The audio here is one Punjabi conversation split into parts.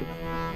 ਮੇਰਾ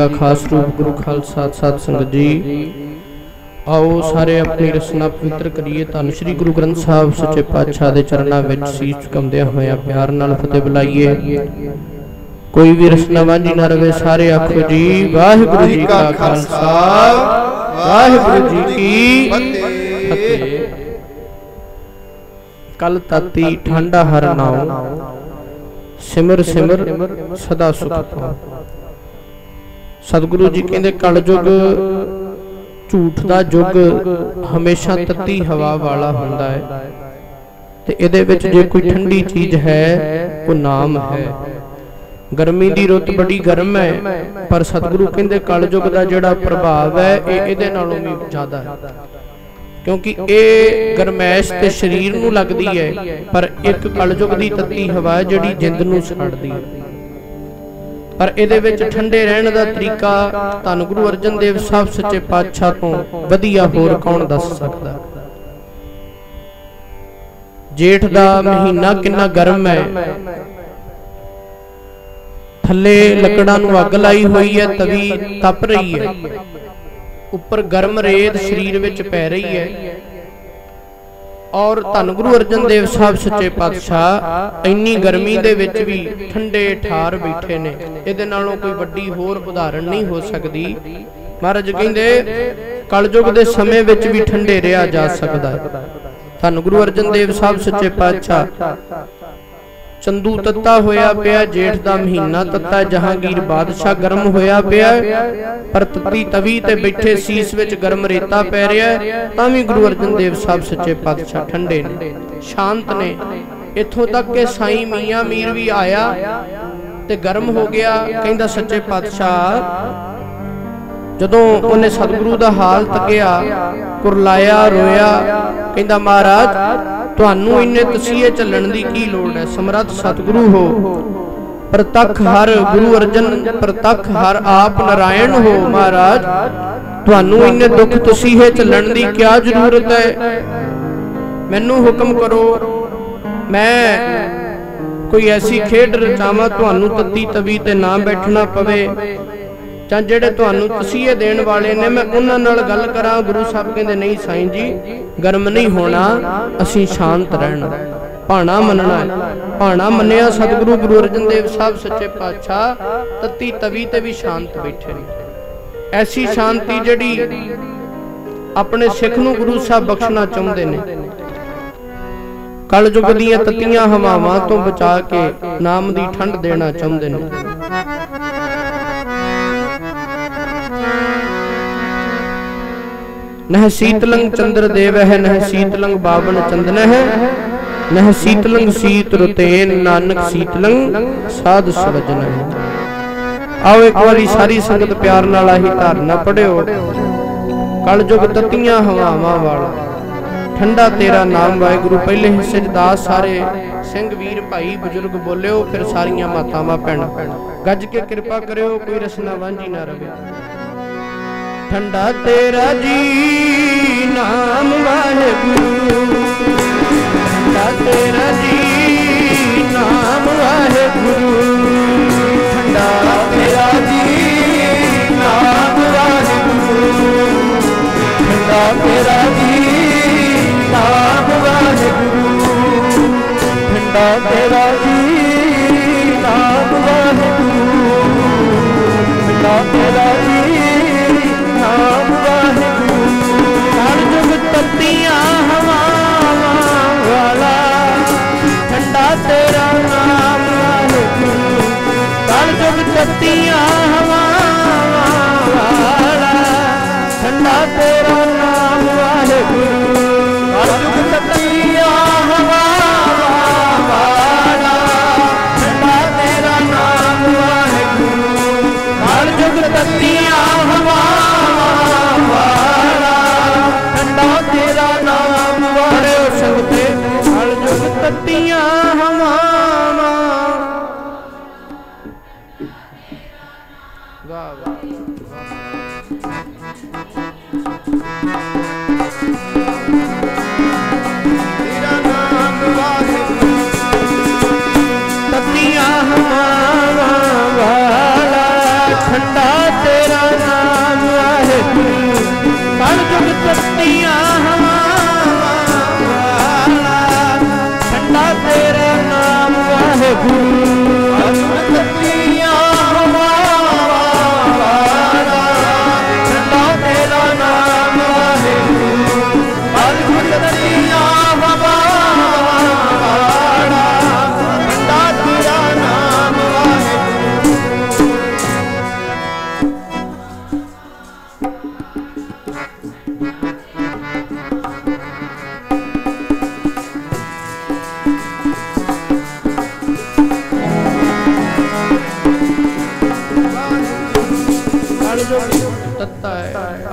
ਕਾ ਖਾਸ ਰੂਪ ਗੁਰੂ ਖਾਲਸਾ ਸਾਧ ਸੰਗਤ ਜੀ। ਆਓ ਸਾਰੇ ਆਪਣੀ ਰਸਨਾ ਪਵਿੱਤਰ ਕਰੀਏ ਧੰਨ ਸ਼੍ਰੀ ਗੁਰੂ ਗ੍ਰੰਥ ਸਾਹਿਬ ਸੱਚੇ ਪਾਤਸ਼ਾਹ ਦੇ ਚਰਨਾਂ ਵਿੱਚ ਸੀਸ ਝੁਕਾਉਂਦਿਆਂ ਹੋਇਆਂ ਪਿਆਰ ਨਾਲ ਫਤਿਹ ਬੁਲਾਈਏ। ਕੋਈ ਵੀ ਰਸਨਾ ਵਾਂਝੀ ਨਾ ਰਵੇ ਸਾਰੇ ਆਖੋ ਜੀ, ਵਾਹਿਗੁਰੂ ਜੀ ਕਾ ਖਾਲਸਾ, ਵਾਹਿਗੁਰੂ ਜੀ ਕੀ ਫਤਿਹ। ਕਲ ਤਤੀ ਠੰਡਾ ਹਰ ਨਾਉ, ਸਿਮਰ ਸਿਮਰ ਸਦਾ ਸੁਖ ਪਾਉ। ਸਤਿਗੁਰੂ ਜੀ ਕਹਿੰਦੇ ਕਲਯੁਗ ਝੂਠ ਦਾ ਯੁੱਗ ਹਮੇਸ਼ਾ ਤੱਤੀ ਹਵਾ ਵਾਲਾ ਹੁੰਦਾ ਹੈ। ਤੇ ਇਹਦੇ ਵਿੱਚ ਜੇ ਕੋਈ ਠੰਡੀ ਚੀਜ਼ ਹੈ ਉਹ ਨਾਮ ਹੈ। ਗਰਮੀ ਦੀ ਰੁੱਤ ਬੜੀ ਗਰਮ ਹੈ ਪਰ ਸਤਿਗੁਰੂ ਕਹਿੰਦੇ ਕਲਯੁਗ ਦਾ ਜਿਹੜਾ ਪ੍ਰਭਾਵ ਹੈ ਇਹ ਇਹਦੇ ਨਾਲੋਂ ਵੀ ਜ਼ਿਆਦਾ ਹੈ। ਕਿਉਂਕਿ ਇਹ ਗਰਮੈਸ਼ ਤੇ ਸਰੀਰ ਨੂੰ ਲੱਗਦੀ ਹੈ ਪਰ ਇੱਕ ਕਲਯੁਗ ਦੀ ਤੱਤੀ ਹਵਾ ਜਿਹੜੀ ਜਿੰਦ ਨੂੰ ਸਾੜਦੀ ਹੈ। ਪਰ ਇਹਦੇ ਵਿੱਚ ਠੰਡੇ ਰਹਿਣ ਦਾ ਤਰੀਕਾ ਧੰਨ ਗੁਰੂ ਅਰਜਨ ਦੇਵ ਸਾਹਿਬ ਸੱਚੇ ਪਾਤਸ਼ਾਹ ਤੋਂ ਵਧੀਆ ਹੋਰ ਕੌਣ ਦੱਸ ਸਕਦਾ? ਜੇਠ ਦਾ ਮਹੀਨਾ ਕਿੰਨਾ ਗਰਮ ਹੈ? ਥੱਲੇ ਲੱਕੜਾਂ ਨੂੰ ਅੱਗ ਲਾਈ ਹੋਈ ਹੈ, ਤਵੀ ਤਪ ਰਹੀ ਹੈ। ਉੱਪਰ ਗਰਮ ਰੇਤ ਸਰੀਰ ਵਿੱਚ ਪੈ ਰਹੀ ਹੈ। ਔਰ ਧੰਨ ਗੁਰੂ ਅਰਜਨ ਦੇਵ ਸਾਹਿਬ ਸੱਚੇ ਪਾਤਸ਼ਾਹ ਇੰਨੀ ਗਰਮੀ ਦੇ ਵਿੱਚ ਵੀ ਠੰਡੇ ਠਾਰ ਬੈਠੇ ਨੇ। ਇਹਦੇ ਨਾਲੋਂ ਕੋਈ ਵੱਡੀ ਹੋਰ ਉਦਾਹਰਣ ਨਹੀਂ ਹੋ ਸਕਦੀ। ਮਹਾਰਾਜ ਕਹਿੰਦੇ ਕਲਯੁਗ ਦੇ ਸਮੇਂ ਵਿੱਚ ਵੀ ਠੰਡੇ ਰਿਹਾ ਜਾ ਸਕਦਾ ਹੈ। ਧੰਨ ਗੁਰੂ ਅਰਜਨ ਦੇਵ ਸਾਹਿਬ ਸੱਚੇ ਪਾਤਸ਼ਾਹ। ਚੰਦੂ ਤੱਤਾ ਹੋਇਆ ਪਿਆ, ਜੇਠ ਦਾ ਮਹੀਨਾ ਤੱਤਾ, ਜਹਾਂਗੀਰ ਬਾਦਸ਼ਾਹ ਗਰਮ ਹੋਇਆ ਪਿਆ। ਪਰ ਤੱਤੀ ਤਵੀ ਤੇ ਬੈਠੇ ਸੀਸ ਵਿੱਚ ਗਰਮ ਰੇਤਾ ਪੈ ਰਿਹਾ ਤਾਂ ਵੀ ਗੁਰੂ ਅਰਜਨ ਦੇਵ ਸਾਹਿਬ ਸੱਚੇ ਪਾਤਸ਼ਾਹ ਠੰਡੇ ਨੇ। ਸ਼ਾਂਤ ਨੇ। ਇੱਥੋਂ ਤੱਕ ਕਿ ਸਾਈ ਮੀਆਂ ਮੀਰ ਵੀ ਆਇਆ ਤੇ ਗਰਮ ਹੋ ਗਿਆ। ਕਹਿੰਦਾ ਸੱਚੇ ਪਾਤਸ਼ਾਹ, ਜਦੋਂ ਉਹਨੇ ਸਤਿਗੁਰੂ ਦਾ ਹਾਲ ਤੱਕਿਆ, ਕੁਰਲਾਇਆ, ਰੋਇਆ, ਕਹਿੰਦਾ ਮਹਾਰਾਜ ਤੁਹਾਨੂੰ ਇੰਨੇ ਤਸੀਹੇ ਚੱਲਣ ਦੀ ਕੀ ਲੋੜ ਹੈ? ਸਮਰੱਥ ਸਤਿਗੁਰੂ ਹੋ। ਪ੍ਰਤੱਖ ਹਰ ਗੁਰੂ ਅਰਜਨ, ਪ੍ਰਤੱਖ ਹਰ ਆਪ ਨਾਰਾਇਣ ਹੋ ਮਹਾਰਾਜ। ਤੁਹਾਨੂੰ ਇੰਨੇ ਦੁੱਖ ਤਸੀਹੇ ਚੱਲਣ ਦੀ ਕੀ ਜ਼ਰੂਰਤ ਹੈ? ਮੈਨੂੰ ਹੁਕਮ ਕਰੋ, ਮੈਂ ਕੋਈ ਐਸੀ ਖੇਡ ਰਚਾਵਾਂ, ਤੁਹਾਨੂੰ ਤੱਤੀ ਤਵੀ ਤੇ ਨਾ ਬੈਠਣਾ ਪਵੇ। ਜਾਂ ਜਿਹੜੇ ਤੁਹਾਨੂੰ ਤਸੀਹੇ ਦੇਣ ਵਾਲੇ ਨੇ, ਮੈਂ ਉਹਨਾਂ ਨਾਲ ਗੱਲ ਕਰਾਂ। ਗੁਰੂ ਸਾਹਿਬ ਕਹਿੰਦੇ, ਨਹੀਂ ਸਾਈਂ ਜੀ, ਗਰਮ ਨਹੀਂ ਹੋਣਾ, ਅਸੀਂ ਸ਼ਾਂਤ ਰਹਿਣਾ। ਭਾਣਾ ਮੰਨਣਾ ਭਾਣਾ ਮੰਨਿਆ ਸਤਿਗੁਰੂ ਗੁਰੂ ਅਰਜਨ ਦੇਵ ਸਾਹਿਬ ਸੱਚੇ ਪਾਤਸ਼ਾਹ, ਤਤੀ ਤਵੀ ਤੇ ਵੀ ਸ਼ਾਂਤ ਬੈਠੇ ਨੇ। ਐਸੀ ਸ਼ਾਂਤੀ ਜਿਹੜੀ ਆਪਣੇ ਸਿੱਖ ਨੂੰ ਗੁਰੂ ਸਾਹਿਬ ਬਖਸ਼ਣਾ ਚਾਹੁੰਦੇ ਨੇ। ਕਲਯੁਗ ਦੀਆਂ ਤਤੀਆਂ ਹਵਾਵਾਂ ਤੋਂ ਬਚਾ ਕੇ ਨਾਮ ਦੀ ਠੰਡ ਦੇਣਾ ਚਾਹੁੰਦੇ ਨੇ। ਨਹ ਸੀਤਲੰਗ ਚੰਦਰ ਦੇਵ ਹੈ ਨਹ ਸੀਤਲੰਗ ਬਾਵਨ ਚੰਦਨ ਹੈ ਨਹ ਸੀਤਲੰਗ ਸੀਤ ਰਤੇਨ ਨਾਨਕ ਸੀਤਲੰਗ ਸਾਧ ਸਵਜਨ ਹੈ ਆਓ ਇੱਕ ਵਾਰੀ ਸਾਰੀ ਸੰਗਤ ਪਿਆਰ ਨਾਲ ਆਹੀ ਧਾਰਨਾ ਪੜਿਓ। ਕਲਯੁਗ ਤਤੀਆਂ ਹਵਾਵਾਂ ਵਾਲਾ। ਠੰਡਾ ਤੇਰਾ ਨਾਮ ਵਾਹਿਗੁਰੂ ਪਹਿਲੇ ਹਿੱਸੇ 'ਚ ਦਾਸ ਸਾਰੇ ਸਿੰਘ ਵੀਰ ਭਾਈ ਬਜ਼ੁਰਗ ਬੋਲਿਓ ਫਿਰ ਸਾਰੀਆਂ ਮਾਤਾਵਾਂ ਭੈਣਾਂ। ਗੱਜ ਕੇ ਕਿਰਪਾ ਕਰਿਓ ਕੋਈ ਰਸਨਾ ਵਾਂਝੀ ਨਾ ਰਵੇ। ਠੰਡਾ ਤੇਰਾ ਜੀ, ਨਾਮ ਵਾਹਿਗੁਰੂ। ਠੰਡਾ ਤੇਰਾ ਜੀ, ਨਾਮ ਵਾਹਿਗੁਰੂ। ਠੰਡਾ ਤੇਰਾ ਜੀ, ਨਾਮ ਵਾਹਿਗੁਰੂ। ਠੰਡਾ ਤੇਰਾ ਜੀ, ਨਾਮ ਵਾਹਿਗੁਰੂ। ਠੰਡਾ ਤੇਰਾ ਜੀ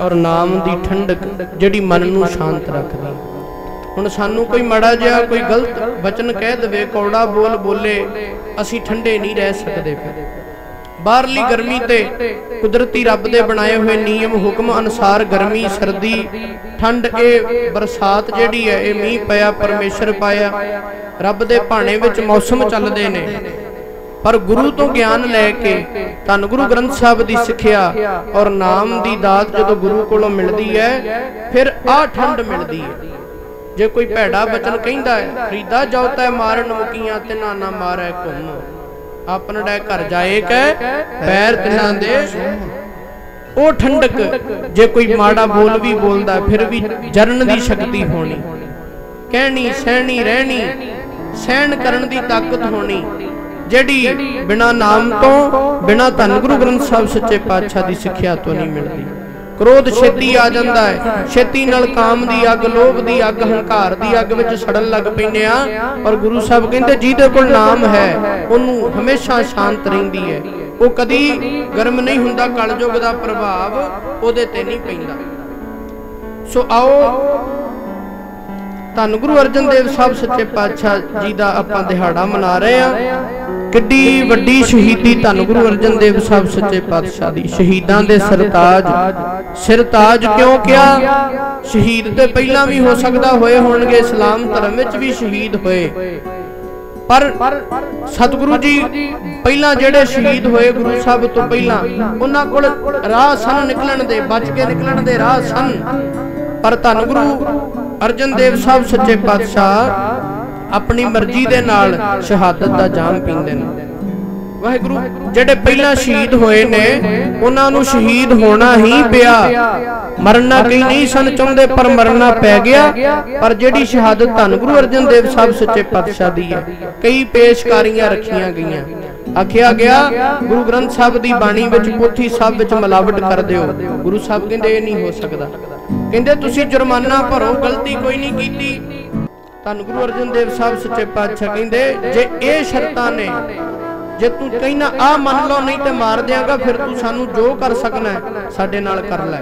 ਔਰ ਨਾਮ ਦੀ ਠੰਡਕ ਜਿਹੜੀ ਮਨ ਨੂੰ ਸ਼ਾਂਤ ਰੱਖਦੀ। ਹੁਣ ਸਾਨੂੰ ਕੋਈ ਮੜਾ ਜਿਹਾ ਕੋਈ ਗਲਤ ਵਚਨ ਕਹਿ ਦਵੇ, ਕੌੜਾ ਬੋਲ ਬੋਲੇ, ਅਸੀਂ ਠੰਡੇ ਨਹੀਂ ਰਹਿ ਸਕਦੇ ਫਿਰ। ਬਾਹਰਲੀ ਗਰਮੀ ਤੇ ਕੁਦਰਤੀ ਰੱਬ ਦੇ ਬਣਾਏ ਹੋਏ ਨਿਯਮ, ਹੁਕਮ ਅਨੁਸਾਰ ਗਰਮੀ, ਸਰਦੀ, ਠੰਡ, ਇਹ ਬਰਸਾਤ ਜਿਹੜੀ ਹੈ, ਇਹ ਮੀਂਹ ਪਿਆ, ਪਰਮੇਸ਼ਰ ਪਾਇਆ, ਰੱਬ ਦੇ ਭਾਣੇ ਵਿੱਚ ਮੌਸਮ ਚੱਲਦੇ ਨੇ। ਪਰ ਗੁਰੂ ਤੋਂ ਗਿਆਨ ਲੈ ਕੇ ਧੰਨ ਗੁਰੂ ਗ੍ਰੰਥ ਸਾਹਿਬ ਦੀ ਸਿੱਖਿਆ ਔਰ ਨਾਮ ਦੀ ਦਾਤ ਜਦੋਂ ਗੁਰੂ ਕੋਲੋਂ ਮਿਲਦੀ ਹੈ ਫਿਰ ਆ ਠੰਡ ਮਿਲਦੀ ਹੈ। ਜੇ ਕੋਈ ਭੈੜਾ ਬਚਨ ਕਹਿੰਦਾ ਹੈ ਫਰੀਦਾ ਜਾਉ ਤੈ ਮਾਰਨ ਮੁਕੀਆਂ ਤੇ ਨਾ ਮਾਰੈ ਘੁੰਮ। ਆਪਨ ਡੈ ਘਰ ਜਾਏ ਕੈ ਪੈਰ ਤਿਨਾਂ ਦੇ। ਉਹ ਠੰਡਕ ਜੇ ਕੋਈ ਮਾੜਾ ਬੋਲ ਵੀ ਬੋਲਦਾ ਫਿਰ ਵੀ ਜਰਨ ਦੀ ਸ਼ਕਤੀ ਹੋਣੀ। ਕਹਿਣੀ ਸਹਿਣੀ ਰਹਿਣੀ। ਸਹਿਣ ਕਰਨ ਦੀ ਤਾਕਤ ਹੋਣੀ। ਜਿਹੜੀ ਬਿਨਾ ਨਾਮ ਤੋਂ, ਬਿਨਾ ਧੰਨ ਗੁਰੂ ਗ੍ਰੰਥ ਸਾਹਿਬ ਸੱਚੇ ਪਾਤਸ਼ਾਹ ਦੀ ਸਿੱਖਿਆ ਤੋਂ ਨਹੀਂ ਮਿਲਦੀ। ਕ੍ਰੋਧ ਛੇਤੀ ਆ ਜਾਂਦਾ ਹੈ। ਛੇਤੀ ਨਾਲ ਕਾਮ ਦੀ ਅੱਗ, ਲੋਭ ਦੀ ਅੱਗ, ਹੰਕਾਰ ਦੀ ਅੱਗ ਵਿੱਚ ਸੜਨ ਲੱਗ ਪੈਂਦੇ ਆ। ਔਰ ਗੁਰੂ ਸਾਹਿਬ ਕਹਿੰਦੇ, ਜਿਹਦੇ ਕੋਲ ਨਾਮ ਹੈ, ਉਹਨੂੰ ਹਮੇਸ਼ਾ ਸ਼ਾਂਤ ਰਹਿੰਦੀ ਹੈ। ਉਹ ਕਦੀ ਗਰਮ ਨਹੀਂ ਹੁੰਦਾ, ਕਲਯੁਗ ਦਾ ਪ੍ਰਭਾਵ ਉਹਦੇ ਤੇ ਨਹੀਂ ਪੈਂਦਾ। ਸੋ ਆਓ, ਧੰਨ ਗੁਰੂ ਅਰਜਨ ਦੇਵ ਸਾਹਿਬ ਸੱਚੇ ਪਾਤਸ਼ਾਹ ਜੀ ਦਾ ਆਪਾਂ ਦਿਹਾੜਾ ਮਨਾ ਰਹੇ ਆ ਕਿੱਡੀ ਵੱਡੀ ਸ਼ਹੀਦੀ ਧੰਨ ਗੁਰੂ ਅਰਜਨ ਦੇਵ ਸਾਹਿਬ ਸੱਚੇ ਪਾਤਸ਼ਾਹ ਦੀ। ਸ਼ਹੀਦਾਂ ਦੇ ਸਰਤਾਜ। ਸਿਰਤਾਜ ਕਿਉਂ ਕਿਹਾ ਸ਼ਹੀਦ ਤੇ ਪਹਿਲਾਂ ਵੀ ਹੋ ਸਕਦਾ ਹੋਏ ਹੋਣਗੇ ਇਸਲਾਮ ਧਰਮ ਵਿੱਚ ਵੀ ਸ਼ਹੀਦ ਹੋਏ। ਪਰ ਸਤਿਗੁਰੂ ਜੀ, ਪਹਿਲਾਂ ਜਿਹੜੇ ਸ਼ਹੀਦ ਹੋਏ ਗੁਰੂ ਸਾਹਿਬ ਤੋਂ ਪਹਿਲਾਂ, ਉਹਨਾਂ ਕੋਲ ਰਾਹ ਸਨ ਨਿਕਲਣ ਦੇ, ਬਚ ਕੇ ਨਿਕਲਣ ਦੇ ਰਾਹ ਸਨ। ਪਰ ਧੰਨ ਗੁਰੂ ਅਰਜਨ ਦੇਵ ਸਾਹਿਬ ਸੱਚੇ ਪਾਤਸ਼ਾਹ ਆਪਣੀ ਮਰਜ਼ੀ ਦੇ ਨਾਲ ਸ਼ਹਾਦਤ ਦਾ ਜਾਮ ਪੀਂਦੇ ਨੇ। ਵਾਹਿਗੁਰੂ ਜਿਹੜੇ ਪਹਿਲਾਂ ਸ਼ਹੀਦ ਹੋਏ ਨੇ ਉਹਨਾਂ ਨੂੰ ਸ਼ਹੀਦ ਹੋਣਾ ਹੀ ਪਿਆ। ਮਰਨਾ ਕਈ ਨਹੀਂ ਸਨ ਚਾਹੁੰਦੇ ਪਰ ਮਰਨਾ ਪੈ ਗਿਆ। ਪਰ ਜਿਹੜੀ ਸ਼ਹਾਦਤ ਧੰਨ ਗੁਰੂ ਅਰਜਨ ਦੇਵ ਸਾਹਿਬ ਸੱਚੇ ਪਾਤਸ਼ਾਹ ਦੀ ਹੈ। ਕਈ ਪੇਸ਼ਕਾਰੀਆਂ ਰੱਖੀਆਂ ਗਈਆਂ। ਆਖਿਆ ਗਿਆ ਗੁਰੂ ਗ੍ਰੰਥ ਸਾਹਿਬ ਦੀ ਬਾਣੀ ਵਿੱਚ ਪੋਥੀ ਸਾਹਿਬ ਵਿੱਚ ਮਿਲਾਵਟ ਕਰ ਦਿਓ। ਗੁਰੂ ਸਾਹਿਬ ਕਹਿੰਦੇ ਇਹ ਨਹੀਂ ਹੋ ਸਕਦਾ। ਕਹਿੰਦੇ ਤੁਸੀਂ ਜੁਰਮਾਨਾ ਭਰੋ ਗਲਤੀ ਕੋਈ ਨਹੀਂ ਕੀਤੀ। ਧੰਨ ਗੁਰੂ ਅਰਜਨ ਦੇਵ ਸਾਹਿਬ ਸੱਚੇ ਪਾਤਸ਼ਾਹ ਕਹਿੰਦੇ, ਜੇ ਇਹ ਸ਼ਰਤਾਂ ਨੇ, ਜੇ ਤੂੰ ਕਹਿਣਾ ਆ ਮੰਨ ਲਓ, ਨਹੀਂ ਤੇ ਮਾਰ ਦਿਆਂਗਾ, ਫਿਰ ਤੂੰ ਸਾਨੂੰ ਜੋ ਕਰ ਸਕਣਾ ਸਾਡੇ ਨਾਲ ਕਰ ਲੈ।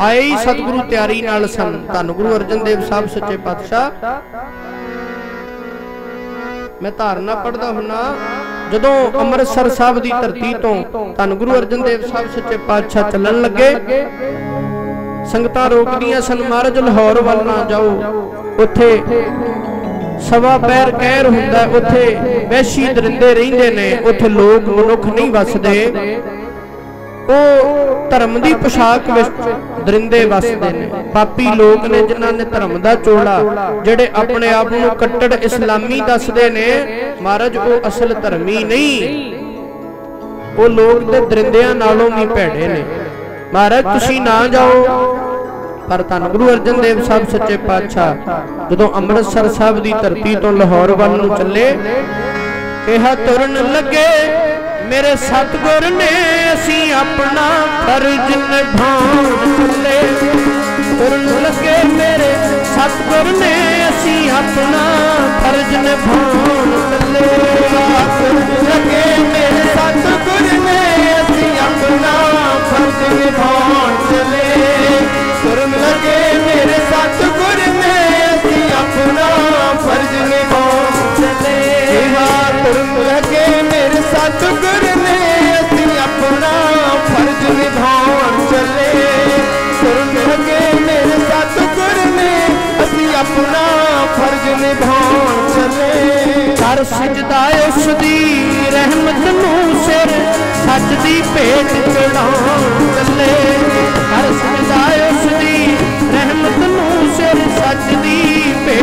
ਆਏ ਸਤਿਗੁਰੂ ਤਿਆਰੀ ਨਾਲ ਸਨ। ਧੰਨ ਗੁਰੂ ਅਰਜਨ ਦੇਵ ਸਾਹਿਬ ਸੱਚੇ ਪਾਤਸ਼ਾਹ। ਮੈਂ ਧਾਰਨਾ ਪੜਦਾ ਹੁੰਨਾ, ਜਦੋਂ ਅੰਮ੍ਰਿਤਸਰ ਸਾਹਿਬ ਦੀ ਧਰਤੀ ਤੋਂ ਧੰਨ ਗੁਰੂ ਅਰਜਨ ਦੇਵ ਸਾਹਿਬ ਸੱਚੇ ਪਾਤਸ਼ਾਹ ਚੱਲਣ ਲੱਗੇ ਸੰਗਤਾਂ ਰੋਕਦੀਆਂ ਸਨ, ਮਹਾਰਾਜ, ਲਾਹੌਰ ਵੱਲ ਨਾ ਜਾਓ। ਉੱਥੇ ਸਵਾ ਪੈਰ ਕਹਿਰ ਹੁੰਦਾ, ਉੱਥੇ ਵੈਸ਼ੀ ਦਰਿੰਦੇ ਰਹਿੰਦੇ ਨੇ, ਉੱਥੇ ਲੋਕ ਮਨੁੱਖ ਨਹੀਂ ਵੱਸਦੇ। ਉਹ ਧਰਮ ਦੀ ਪੋਸ਼ਾਕ ਵਿੱਚ ਦਰਿੰਦੇ ਵੱਸਦੇ ਨੇ। ਪਾਪੀ ਲੋਕ ਨੇ ਜਿਨ੍ਹਾਂ ਨੇ ਧਰਮ ਦਾ ਚੋਲਾ, ਜਿਹੜੇ ਆਪਣੇ ਆਪ ਨੂੰ ਕੱਟੜ ਇਸਲਾਮੀ ਦੱਸਦੇ ਨੇ, ਮਹਾਰਾਜ, ਉਹ ਅਸਲ ਧਰਮੀ ਨਹੀਂ। ਉਹ ਲੋਕ ਤੇ ਦਰਿੰਦਿਆਂ ਨਾਲੋਂ ਵੀ ਭੈੜੇ ਨੇ। ਮਹਾਰਾਜ, ਤੁਸੀਂ ਨਾ ਜਾਓ। ਪਰ ਧੰਨ ਗੁਰੂ ਅਰਜਨ ਦੇਵ ਸਾਹਿਬ ਸੱਚੇ ਪਾਤਸ਼ਾਹ, ਜਦੋਂ ਅੰਮ੍ਰਿਤਸਰ ਸਾਹਿਬ ਦੀ ਧਰਤੀ ਤੋਂ ਲਾਹੌਰ ਵੱਲ ਨੂੰ ਚੱਲੇ, ਕਿਹਾ, ਤੁਰਨ ਲੱਗੇ ਮੇਰੇ ਸਤਿਗੁਰ ਨੇ, ਅਸੀਂ ਆਪਣਾ ਫਰਜ਼ ਨਿਭਾਉਣ ਚੱਲੇ। ਤੁਰਨ ਲੱਗੇ ਮੇਰੇ ਸਤਿਗੁਰ ਨੇ, ਅਸੀਂ ਆਪਣਾ ਫਰਜ਼ ਨਿਭਾਉਣ ਚੱਲੇ। ਤੁਰਨ ਲੱਗੇ ਮੇਰੇ ਸਤਿਗੁਰ ਨੇ, ਅਸੀਂ ਆਪਣਾ ਫਰਜ਼ ਨਿਭਾਉਣ ਤੁਰਨ ਮੇਰੇ ਸਤਿਗੁਰ ਨੇ, ਅਸੀਂ ਆਪਣਾ ਫਰਜ਼ ਨਿਭਾਉਣ ਚੱਲੇ। ਕਿਹਾ ਤੁਰਨ ਲੱਗੇ ਮੇਰੇ ਸਤਿਗੁਰ ਨੇ, ਅਸੀਂ ਆਪਣਾ ਫਰਜ਼ ਨਿਭਾਉਣ ਚੱਲੇ। ਤੁਰਨ ਲੱਗੇ ਮੇਰੇ ਸਤਿਗੁਰ ਨੇ, ਅਸੀਂ ਆਪਣਾ ਫਰਜ਼ ਨਿਭਾਉਣ ਚੱਲੇ। ਕਰ ਸਜਦਾ ਉਸ ਦੀ ਰਹਿਮਤ ਨੂੰ ਸਿਰ, ਸੱਚ ਦੀ ਭੇਟ ਚੜਾਉਣ ਚੱਲੇ। ਕਰ ਸਜਦਾ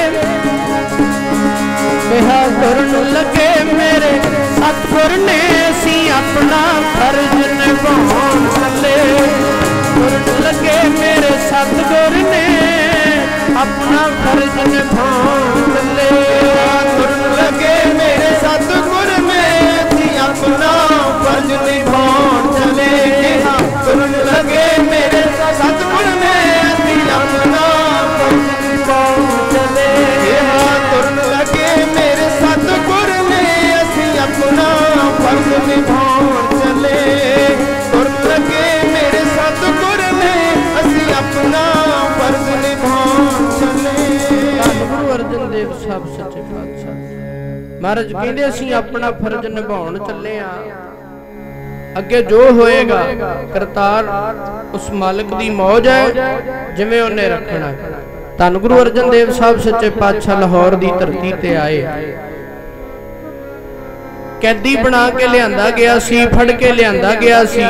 ਲੱਗੇ ਕਿਹਾ ਤੁਰਨ ਲੱਗੇ ਮੇਰੇ ਸਤਿਗੁਰ ਨੇ ਅਸੀਂ ਆਪਣਾ ਫਰਜ਼ ਨਿਭਾਉਣ ਚੱਲੇ ਤੁਰਨ ਲੱਗੇ ਮੇਰੇ ਸਤਿਗੁਰ ਨੇ ਆਪਣਾ ਫਰਜ਼ ਨਿਭਾਉਣ ਚੱਲੇ ਤੁਰਨ ਲੱਗੇ ਮੇਰੇ ਸਤਿਗੁਰ ਨੇ ਅਸੀਂ ਆਪਣਾ ਫਰਜ਼ ਨਿਭਾਉਣ ਚਲੇ ਕਿਹਾ ਤੁਰਨ ਲੱਗੇ ਮੇਰੇ ਸਤਿਗੁਰ ਨੇ ਨਿਭਾਉਣ ਚਲੇ ਤੁਰਨ ਲੱਗੇ ਮੇਰੇ ਸਤਿਗੁਰ ਨੇ ਅਸੀਂ ਆਪਣਾ ਫਰਜ਼ ਨਿਭਾਉਣ ਚਲੇ ਗੁਰੂ ਅਰਜਨ ਦੇਵ ਸਾਹਿਬ, ਸੱਚੇ ਪਾਤਸ਼ਾਹ ਮਹਾਰਾਜ ਕਹਿੰਦੇ ਅਸੀਂ ਆਪਣਾ ਫਰਜ਼ ਨਿਭਾਉਣ ਚੱਲੇ ਆ। ਅੱਗੇ ਜੋ ਹੋਏਗਾ, ਕਰਤਾਰ ਉਸ ਮਾਲਕ ਦੀ ਮੌਜ ਹੈ, ਜਿਵੇਂ ਉਹਨੇ ਰੱਖਣਾ ਧੰਨ ਗੁਰੂ ਅਰਜਨ ਦੇਵ ਸਾਹਿਬ, ਸੱਚੇ ਪਾਤਸ਼ਾਹ ਲਾਹੌਰ ਦੀ ਧਰਤੀ ਤੇ ਆਏ। ਕੈਦੀ ਬਣਾ ਕੇ ਲਿਆਂਦਾ ਗਿਆ ਸੀ, ਫੜ ਕੇ ਲਿਆਂਦਾ ਗਿਆ ਸੀ।